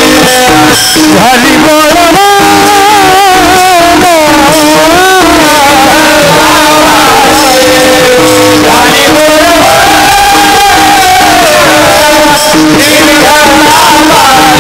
झाली बोलवान झाली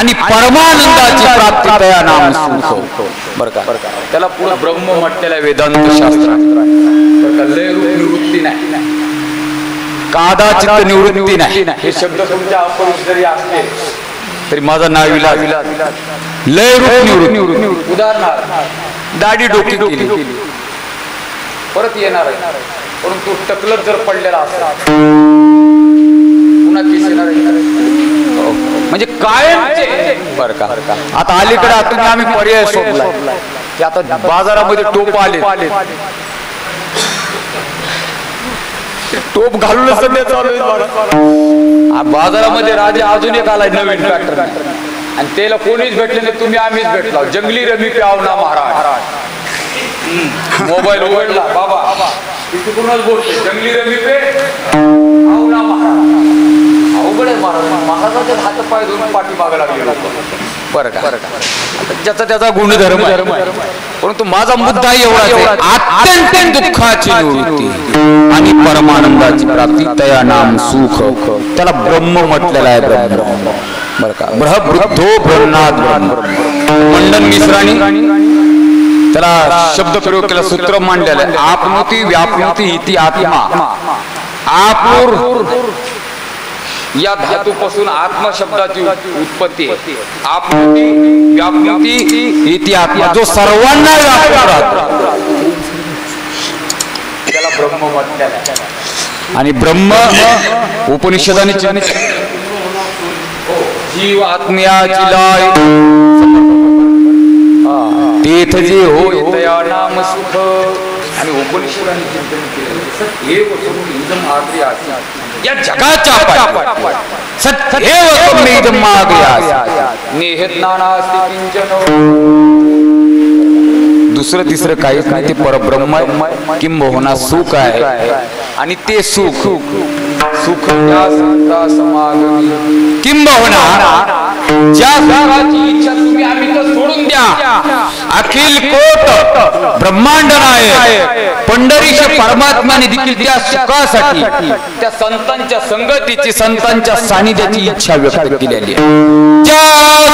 आणि परमानंदाची प्राप्ती तया नाम सुख बरं का? त्याला पुढे ब्रह्म म्हटलेलं वेदांत शास्त्र लय निवृत्ती नाही. कादाचित निवृत्ती नाही. हे शब्द तुमच्या अपरुष जरी असले तरी माझा नाव विलास. लय रूप निवृत्ती. उदाहरणार्थ दाढी डोकी केली. परत येणार आहे. परंतु टकलत जर पडलेला असेल पुन्हा केस येणार आहे. कायमचे. बरं का. आता अलीकडे आतून आम्ही पर्याय शोधलाय की आता बाजारामध्ये टोप आले. टोप घालून सध्या चालू बाजारामध्ये राजा अजून एक आलाय नवीन ट्रॅक्टर आणि त्याला कोणीच भेटले नाही तुम्ही आम्हीच भेटला. जंगली रमी पे आवना महाराज मोबाईल उघडला. बाबा. बोलते जंगली रमी पे? आहे महाराज महाराजाचे हात पाय दोन पाठी मागे लागले बरं का? बरं का? ज्याचा त्याचा गुणधर्म आहे. परंतु माझा मुद्दा एवढाच आहे. अत्यंत दुःखाची निवृत्ती. आणि परमानंदाची प्राप्ती तया नाम सुख. त्याला ब्रह्म म्हटलेलं आहे ब्रह्म. बरं का? ब्रह्मबुद्धो ब्रह्मनाथ ब्रह्म मंडन मिश्राणी. त्याला शब्द प्रयोग केला सूत्र मांडलेलं आहे. आपनुती व्यापनुती इति आत्मा. आपूर या धातूपासून आत्मा शब्दाची उत्पत्ती आपली व्यापती इति आत्मा जो सर्वांना त्याला ब्रह्म म्हटलेलं. आणि ब्रह्म उपनिषदाने जीव आत्मा आत्म्याची लाय तीर्थ जे तया नाम सुख. आणि उपनिषदाने चिंतन केलं हे वस्तू इदम आग्रे आसी. या जगाच्या पाठी. सत्येव तुम्ही मागे नेहत नानास्ति किंचन. दुसरं तिसरं काहीच नाही ते परब्रह्म किंबहुना सुख आहे. आणि ते सुख. सुख. समागमी किंबहुना ज्या सुखाची इच्छा तुम्ही आम्ही तर सोडून द्या. अखिल कोट ब्रह्मांड नायक. पंढरीश परमात्माने देखील त्या सुखासाठी त्या संतांच्या संगतीची संतांच्या सानिध्याची इच्छा व्यक्त केलेली आहे. ज्या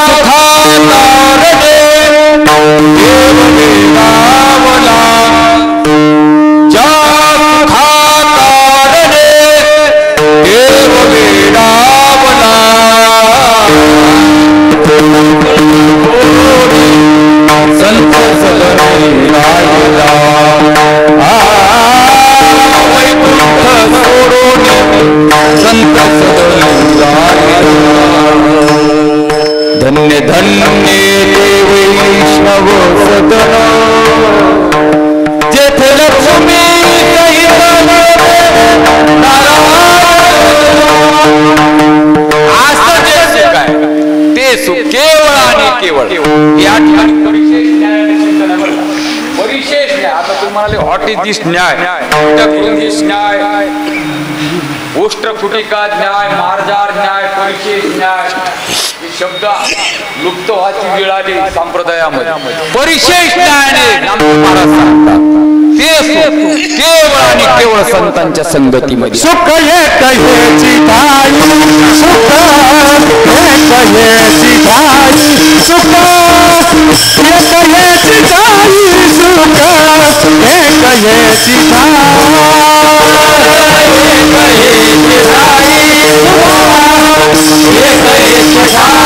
सुखाकारणे संत धन्य धन्य देव वैष्णव सदन जेथे लक्ष्मी ते सुख केवळ आणि केवळ या ठिकाणी परिशेष न्यायाने परिशेष न्याय आता तुम्हाला व्हॉट इज दिस न्याय न्याय उष्ट कुटिका न्याय मार्जार न्याय परिचय न्याय. शब्द लुप्त व्हायची वेळ आली संप्रदायामध्ये. परिशेष केवळ आणि केवळ संतांच्या संगतीमध्ये. सुख एक हेची ठाई सुख एक हेची ठाई सुख एक हेची ठाई सुख एक हेची हेची ठाई सुख एक हेची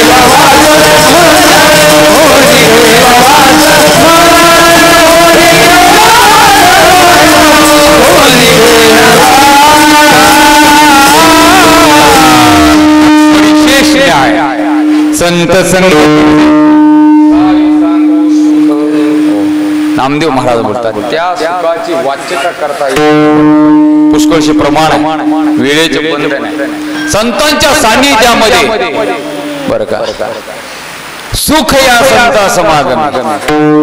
संत संग नामदेव महाराज बोलतात. त्या सुखाची वाच्यता करता येईल. पुष्कळशी प्रमाण आहे. वेळेचे बंधन संतांच्या सान्निध्यामध्ये. बरं का? सुख या संत समागम.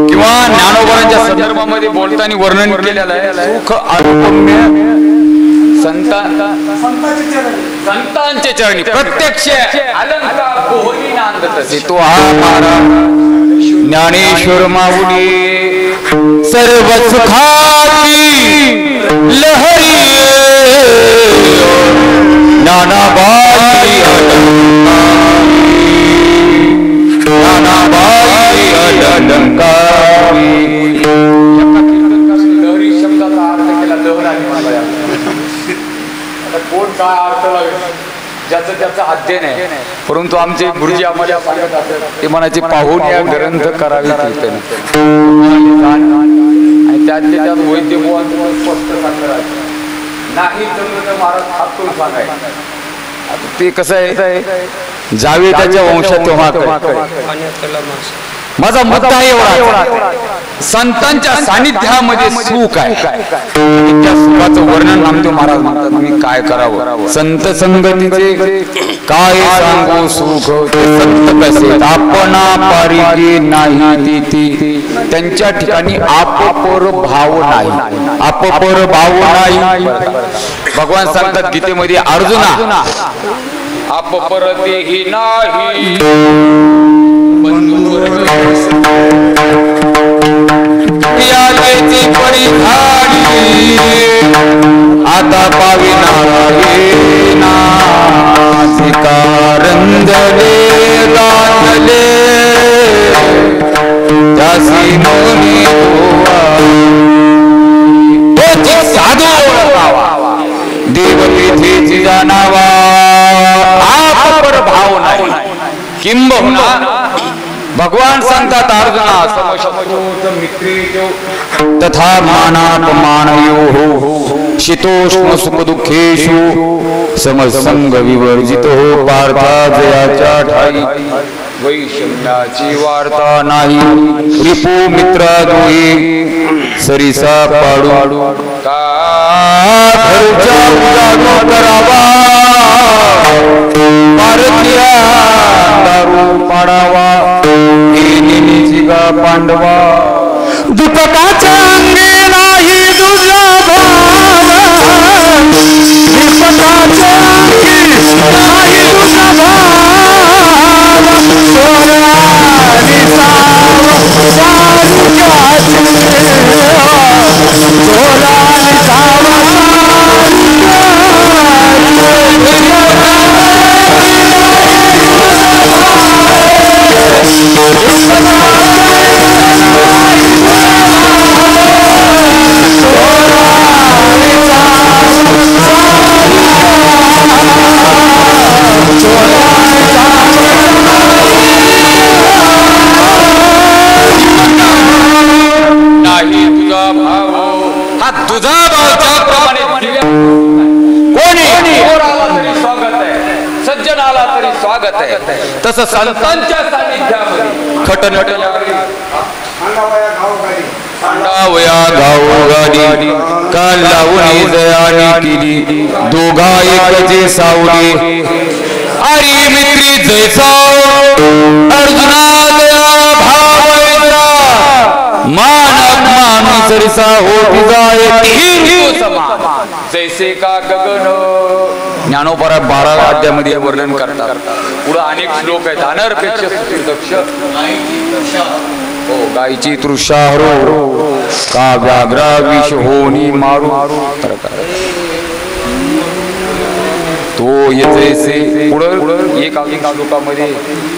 किंवा ज्ञानोबांच्या संदर्भामध्ये बोलताना वर्णन केलेलं आहे. सुख अनुपम्य संता संतांचे चरणी प्रत्यक्ष अलंकार तो हा महाराज ज्ञानेश्वर माऊली सर्व सुखाची लहरी अलंकारी. लहरी शब्दाचा अर्थ केला लहर आणि कोण काय ज्याचं त्याचं अध्ययन आहे. परंतु आमचे गुरुजी आम्हाला सांगत असत ते म्हणायचे पाहून या ग्रंथ करावे आणि त्यातले त्यात वैद्य स्पष्ट आहे. नाही तर महाराज हातून सांगाय आता ते कसं आहे? जावे त्याच्या वंशात. माझा मुद्दा एवढा संतांच्या सानिध्यामध्ये सुख आहे. त्या सुखाचं वर्णन नामदेव महाराज म्हणतात मी काय करावं? संत संगतीचे काय सांगू सुख? ते संत कसे आपणा नाही ती त्यांच्या ठिकाणी आपपर भाव नाही. आपपर भाव नाही. भगवान सांगतात गीतेमध्ये अर्जुना आपपर देही नाही पडी झाली आता पावी नारायणा रंजले गाजले त्यासी मोनी साधू. ओळखावा देवतिथीची जाणावा. आपपर भाव नाही किंबहुना. भगवान सांगतात अर्जुना तथा मानापमानयो शीतोष्ण सुख दुःखेशु समसंग विवर्जितो पार्था जयाच्या ठाई वैषम्याची वार्ता नाही रिपू मित्रा दोही सरिसा पाडू। का? घरच्या उजागर करावा. भारतीया दारू पाडावा. नेहमीची गा पांडवा. दीपकाच्या अंगी नाही तुझा भाव दीपकाच्या अंगी नाही तुझा भाव सोन्यानी साव तसं संतांच्या सानिध्यामध्ये. खटनट अंडावया गावगाडी काल लावून जयानी केली दोघा एकचे सावली. अरे मित्री जैसा अर्जुना दया मान अपमान सरिसा. जैसे का गगन. ज्ञानोपरा बाराव्या अध्यामध्ये वर्णन करतात. पुढे अनेक श्लोक आहेत. अनर्पेक्ष दक्ष हो गायची तृषारो का व्याघ्रा विष होनी मारू. तर तो येते पुढं एक एक श्लोकामध्ये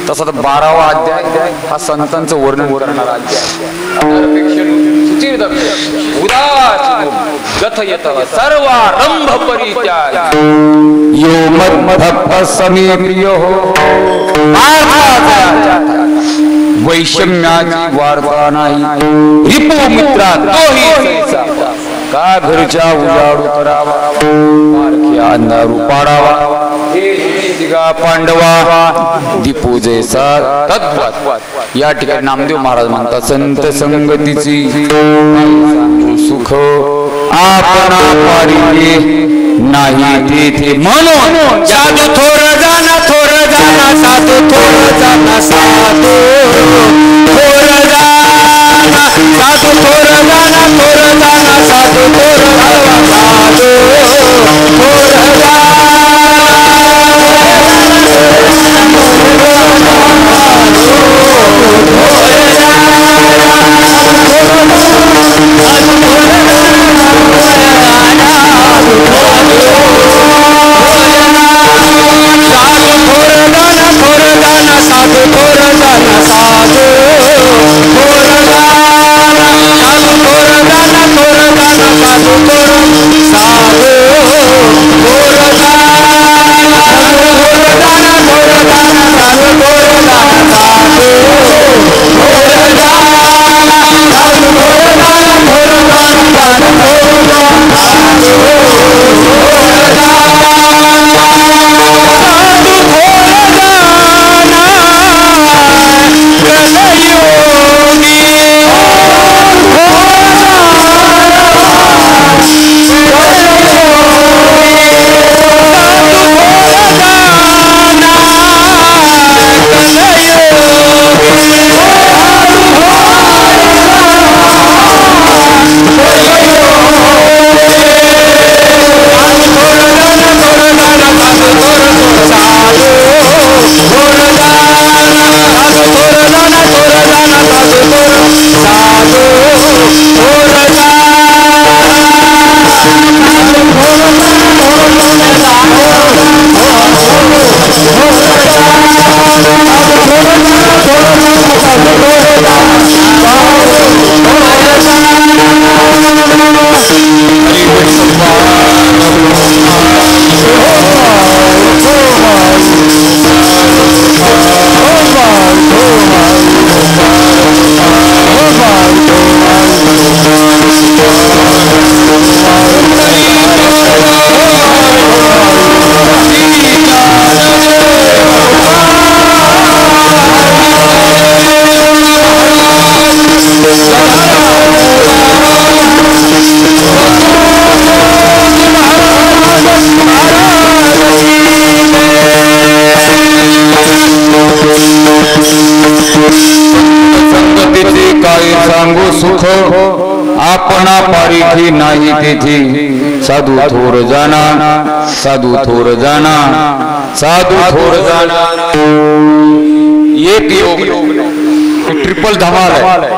तसा तर बारावा अध्याय हा संतांचं वर्णन करणारा अध्याय. दक्ष सर्वारंभ परित्याग यो मद्भक्त समीप्रियो वैषम्याची वार्ता नाही रिपू मित्रा तोही सैसा. का घरच्या उजाडू करावा पारख्या अंधारू पाडावा तिघा पांडवा दीपू या ठिकाणी नामदेव महाराज म्हणतात संत संगतीची सुख आपणा पारिले नाही तेथे. म्हणून जादू थोर जाना थोर जाना साधू थोर जाना साधू. थोर जाना साधू थोर जाना थोर जाना साधू थोर जाना साधू. थोर जाना गन जाना साधू थोर संगतीचे सांगू सुख आपणा पारिखी नाही तेथे साधू थोर जाना साधू थोर जाना साधू थोर जाना। एक योग ट्रिपल धमाल आहे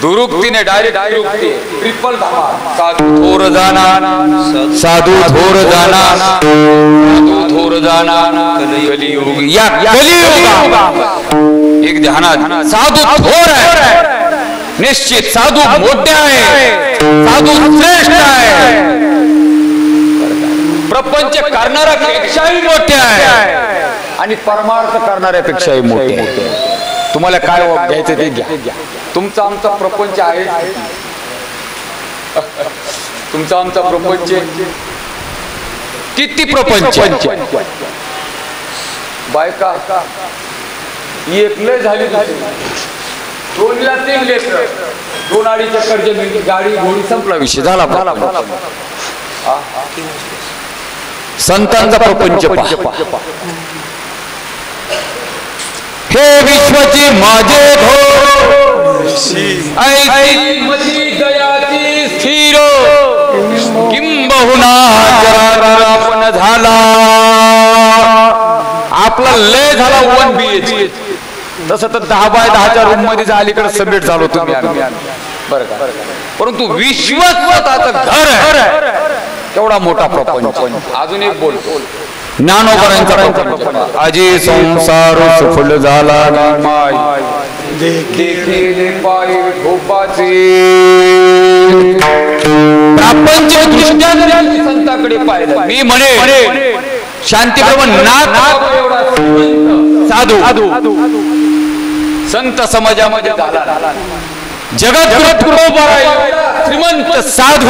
दुरुक्तीने डायरेक्ट ट्रिपल धमाल। साधू थोर जाना साधू थोर जाना साधू थोर जाना। कलियुग या कलियुग। एक ध्यानात साधू थोर आहे. निश्चित साधू मोठे आहे. साधू श्रेष्ठ आहे. प्रपंच करणाऱ्यापेक्षाही मोठे आहे. आणि परमार्थ करणाऱ्यापेक्षाही मोठे आहे. तुम्हाला काय घ्यायचं ते घ्या. तुमचा आमचा प्रपंच आहे. तुमचा आमचा प्रपंच किती प्रपंच बायका एक लय झाली दोनला तीन लेकर. दोन अडीच एकर जमीन गाडी घोडी संपला विषय. झाला संतांचा प्रपंच हे विश्वची माझे भो दयाची स्थिर. किंबहुना झाला. आपला लय झाला वन बी तसं तर दहा बाय दहाच्या रूममध्ये अलीकडे सबमिट झालो तुम्ही. बरं का? परंतु विश्व घर केवढा मोठा प्रपंच. अजून एक बोलतो ज्ञानोबरांचा अजे संसार सफल झाला माय प्रापंच संताकडे पाहिलं. मी म्हणे शांतीप्रमाण नाथ एवढा साधू. संत समाजामध्ये झाला जगत श्रीमंत साधू.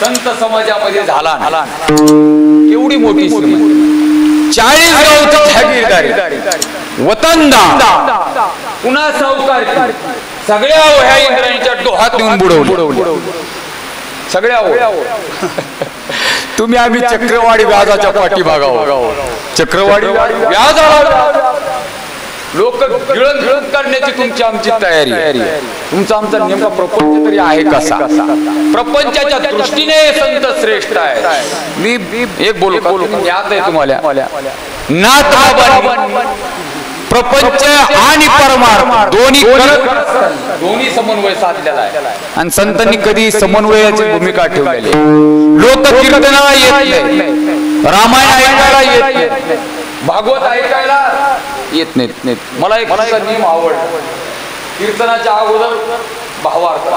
संत समाजामध्ये झाला ना. केवढी मोठी श्रीमंत. चाळीस गावचं जागीरदारी वतनदा पुन्हा सावकार सगळ्या ह्या इंद्राणीच्या डोहात नेऊन बुडवले. सगळ्या. तुम्ही आम्ही चक्रवाडी व्याजाच्या पाठीमागावर चक्रवाडी व्याज लोक गिळण गिळण करण्याची तुमची आमची तयारी आहे. तुमचा आमचा नेमका प्रपंच तरी आहे कसा? प्रपंचाच्या दृष्टीने संत श्रेष्ठ आहे मी एक बोलू याद आहे तुम्हाला. नाथ प्रपंच आणि परमार्थ दोन्ही करत दोन्ही समन्वय साधलेला आहे. आणि संतांनी कधी समन्वयाची भूमिका ठेवलेली लोक कीर्तनाला येत नाही. रामायण ऐकायला येत भागवत ऐकायला येत नाहीत नाहीत. मला एक तुमचा नियम आवड कीर्तनाच्या अगोदर भावार्थ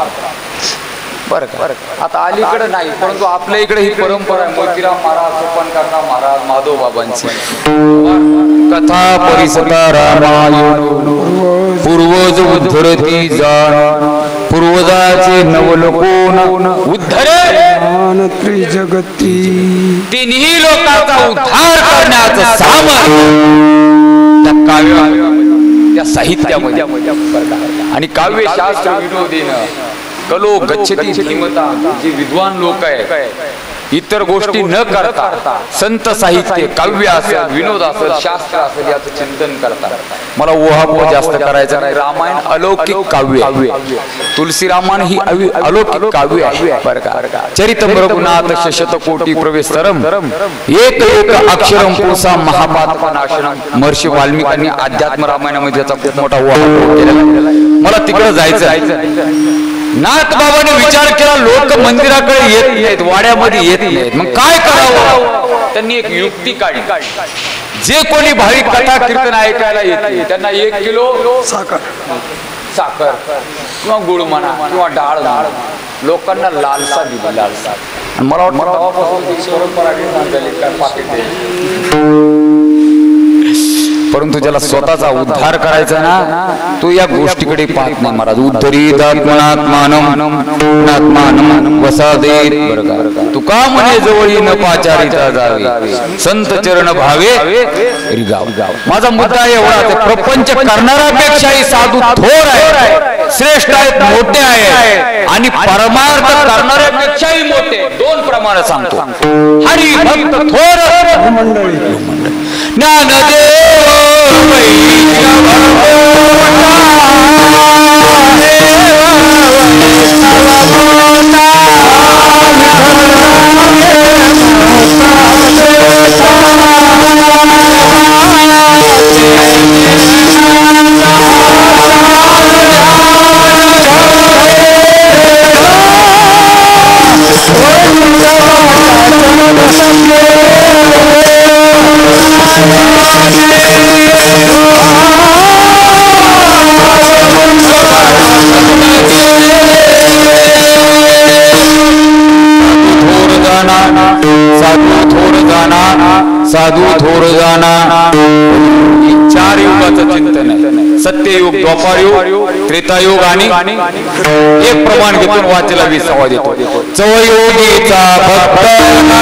बरं का? आता अलीकडे नाही परंतु आपल्या इकडे ही परंपरा आहे. मोतीराम महाराज सोपन काका महाराज माधव बाबांची. कथा परिसता रामायण. पूर्वज उद्धरती जाण. पूर्वजाचे नवलोकोन उद्धरे. त्रिजगती तिन्ही लोकांचा उद्धार करण्याचं सामर्थ्य. काव्य त्या साहित्यामध्ये? आणि काव्य शास्त्र विनोदीनं कलो गच्छती धीमता जे विद्वान लोक आहे इतर गोष्टी न करता संत साहित्य काव्य असेल विनोद असेल शास्त्र असेल याचं चिंतन करतात. मला ओहापोह जास्त करायचं नाही. रामायण अलौकिक काव्य. तुलसी रामायण ही अलौकिक काव्य आहे. चरित रघुनाथ शशत कोटी प्रवेशरम एक एक अक्षरम पुरुषा महापातपा नाशनम महर्षी वाल्मिकांनी अध्यात्म रामायणामध्ये त्याचा खूप मोठा ओहापोह केलेला आहे. मला तिकडे जायचं नाथ बाबाने विचार केला लोक मंदिराकडे येत नाहीत वाड्यामध्ये येत नाहीत. मग काय करावं? त्यांनी एक युक्ती काढली. जे कोणी भाविक कथा कीर्तन ऐकायला येते त्यांना एक किलो साखर. साखर किंवा गुळ म्हणा किंवा डाळ म्हणा. लोकांना लालसा दिली लालसा. मला वाटतं परंतु ज्याला स्वतःचा उद्धार करायचा ना तो या गोष्टीकडे पाहत नाही महाराज. उद्धरीत आत्मनात्मानम वसादेत बरं का तुका म्हणे जवळी न पाचारिता जावे संत चरण भावे माझा मुद्दा एवढा प्रपंच करणाऱ्यापेक्षाही साधू थोर आहे. श्रेष्ठ आहेत मोठे आहे आणि परमार्थ करणाऱ्यापेक्षाही मोठे दोन प्रमाण सांगतो. हरी भक्त थोर मंडळी ज्ञानदेव साधू थोर जाना चार युगाचं चिंतन आहे. सत्ययुग द्वापारयुग त्रेतायुग आणि एक प्रमाण घेऊन वाचेला विसावा देतो चवयोगीचा भक्त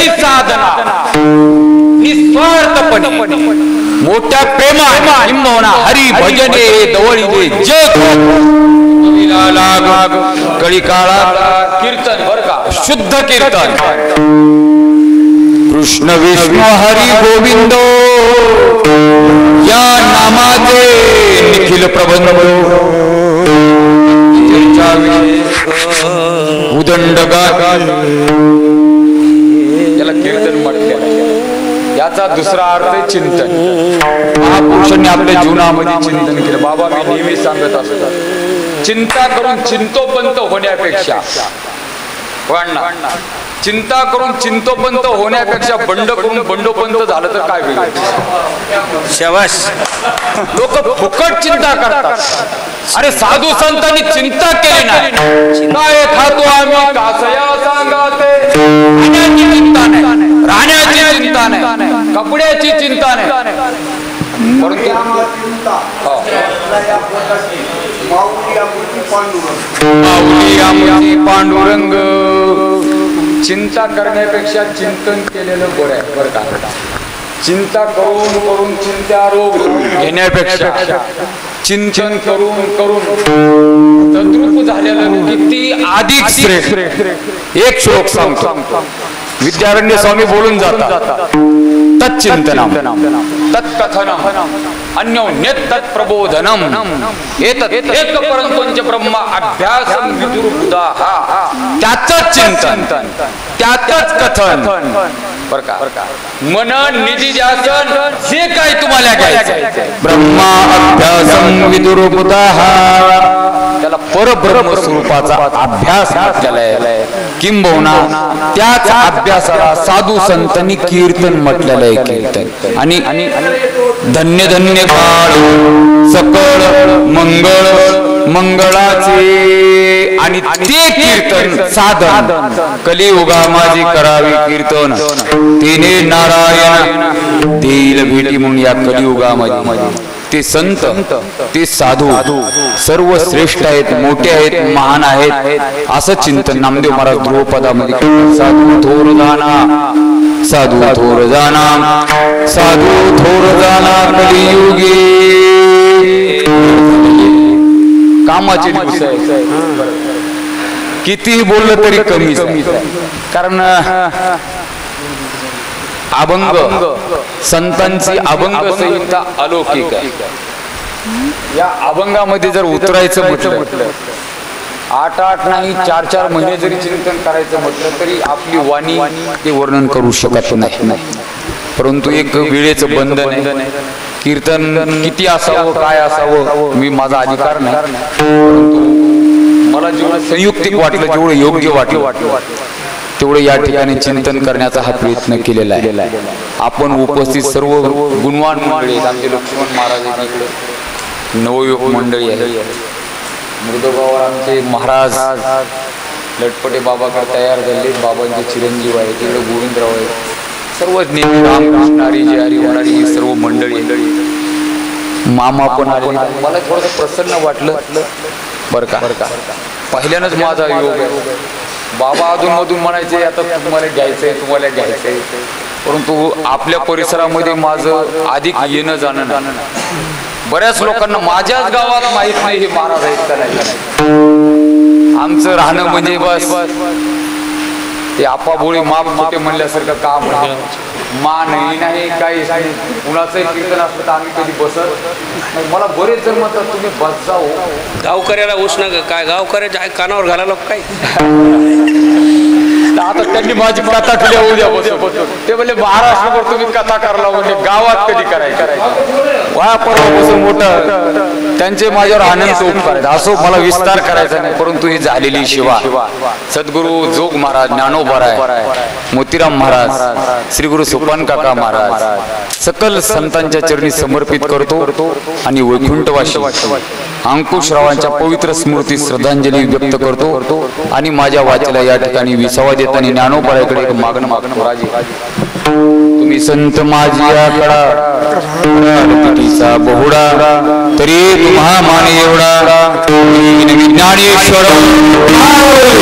मोठ्या प्रेमा किंबहुना हरी भजने दवळीले जग कळी काळात कीर्तन बर का? शुद्ध कीर्तन. कृष्ण विष्णू हरी गोविंद या नामाचे निखिल प्रबंध. उदंड याला याचा दुसरा अर्थ चिंतन. महापुरुषांनी आपल्या जीवनामध्ये चिंतन केलं. बाबा मी नेहमी सांगत असतो. चिंता करून चिंतोपंत होण्यापेक्षा चिंता करून चिंतोपंत होण्यापेक्षा बंड करून बंडोपंत झालं तर काय होईल शबाश लोक फुकट चिंता करतात. अरे साधू संतांनी चिंता केली नाही. काय खातो आम्ही? कासया सांगा कपड्याची चिंता नाही. परंतु हो. माऊली पांडुरंग. चिंता करण्यापेक्षा चिंतन केलेलं बरं आहे बरं का? चिंता करून करून चिंता रोग घेण्यापेक्षा. चिंतन करून करून. तद्रूप झालेलं किती अधिक श्रेष्ठ. एक श्लोक सांगतो. विद्यारण्य स्वामी बोलून जातात तच्चिंतनम तत्कथनम अन्योन्यत तत्प्रबोधनम एतत् एक परंतुंच ब्रह्म अभ्यास विदुर्बुधा. त्याचंच चिंतन त्याचंच कथन. बर का? मनन निधी ध्यासन जे काही तुम्हाला घ्यायचं. ब्रह्मा अभ्यासम विदुर्बुधा त्याला परब्रह्म स्वरूपाचा अभ्यास म्हटलेला आहे किंबहुना त्याच अभ्यासाला साधू संतांनी कीर्तन म्हटलेलं आहे कीर्तन. आणि धन्य धन्य काळ सकळ मंगळ मंगळाचे आणि ते कीर्तन साधन. कलियुगा माझी करावी कीर्तन. तिने नारायण देईल भेटी म्हणून या कलियुगामध्ये ते संत ते साधू सर्व श्रेष्ठ आहेत मोठे आहेत महान आहेत. असं चिंतन नामदेव महाराज ध्रुवपदामध्ये. साधू थोर जाना साधू थोर जाना साधू थोर जाना कलियुगे. कामाचे. कितीही बोललं तरी कमी कारण अभंग संतांची अभंग संहिता अलौकिक आहे. या अभंगामध्ये जर उतरायचं म्हटलं आठ आठ नाही चार चार महिने जरी चिंतन करायचं म्हटलं तरी आपली वाणी ते वर्णन करू शकत नाही. परंतु एक वेळेचं बंधन आहे. कीर्तन किती असावं काय असावं मी माझा अधिकार नाही. परंतु मला जेवढं संयुक्तिक वाटलं जेवढं योग्य वाटलं. तेवढं या ठिकाणी चिंतन करण्याचा हा प्रयत्न केलेला आहे. आपण उपस्थित सर्व गुणवान मंडळी. आमचे लक्ष्मण महाराज नवयुवक मंडळी आहे मृदगावर आमचे महाराज लटपटे बाबाकडे तयार झाले बाबांचे चिरंजीव आहे तिकडे गोविंदराव आहे सर्व नेहमी रामकृष्ण हरी जय हरी होणारी ही सर्व मंडळी. मामा पण आले. मला थोडंसं प्रसन्न वाटलं. बरं का? बरं का पहिल्यानंच माझा योग आहे. बाबा अजून मधून म्हणायचे आता तुम्हाला घ्यायचंय तुम्हाला घ्यायचंय. परंतु आपल्या परिसरामध्ये माझं अधिक येणं जाणं बऱ्याच लोकांना माझ्याच गावात माहीत नाही हे महाराज आहेत का नाही. आमचं राहणं म्हणजे बस. ते आपाबोळी माप मोठे म्हणल्यासारखं काम. मा नाही नाही काही नाही. कुणाचंही कीर्तन असलं तर आम्ही कधी बसत. मला बरेच जण म्हणतात तुम्ही बस जाऊ गावकऱ्याला उष्ण काय गावकऱ्याच्या कानावर घालायला काय? आता त्यांनी माझी कथा केली उद्या ते म्हणजे महाराष्ट्रभर तुम्ही कथा करला म्हणजे गावात कधी करायचं? वा परवापासून मोठं त्यांचे माझ्यावर आनंद उपकार असो मला विस्तार करायचा नाही परंतु ही झालेली शिवा. सद्गुरू जोग महाराज ज्ञानोबराय मोतीराम महाराज श्री गुरु सोपान काका महाराज. सकल संतांच्या चरणी समर्पित करतो आणि वैकुंठवाशी अंकुशरावांच्या पवित्र स्मृती श्रद्धांजली व्यक्त करतो आणि माझ्या वाचेला या ठिकाणी विसावा देताना आणि एक मागणं मागणं राजे. तुम्ही संत माझ्याकडा तिचा बहुडा तरी तुम्हा माने एवढा विज्ञानेश्वर कुंडली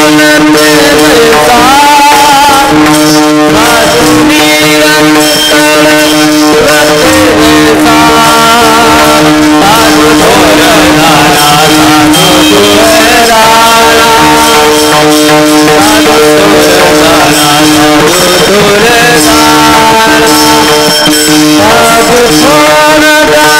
Father, Father,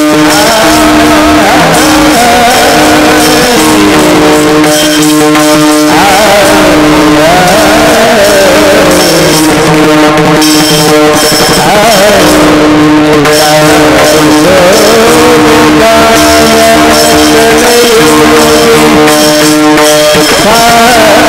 Bye.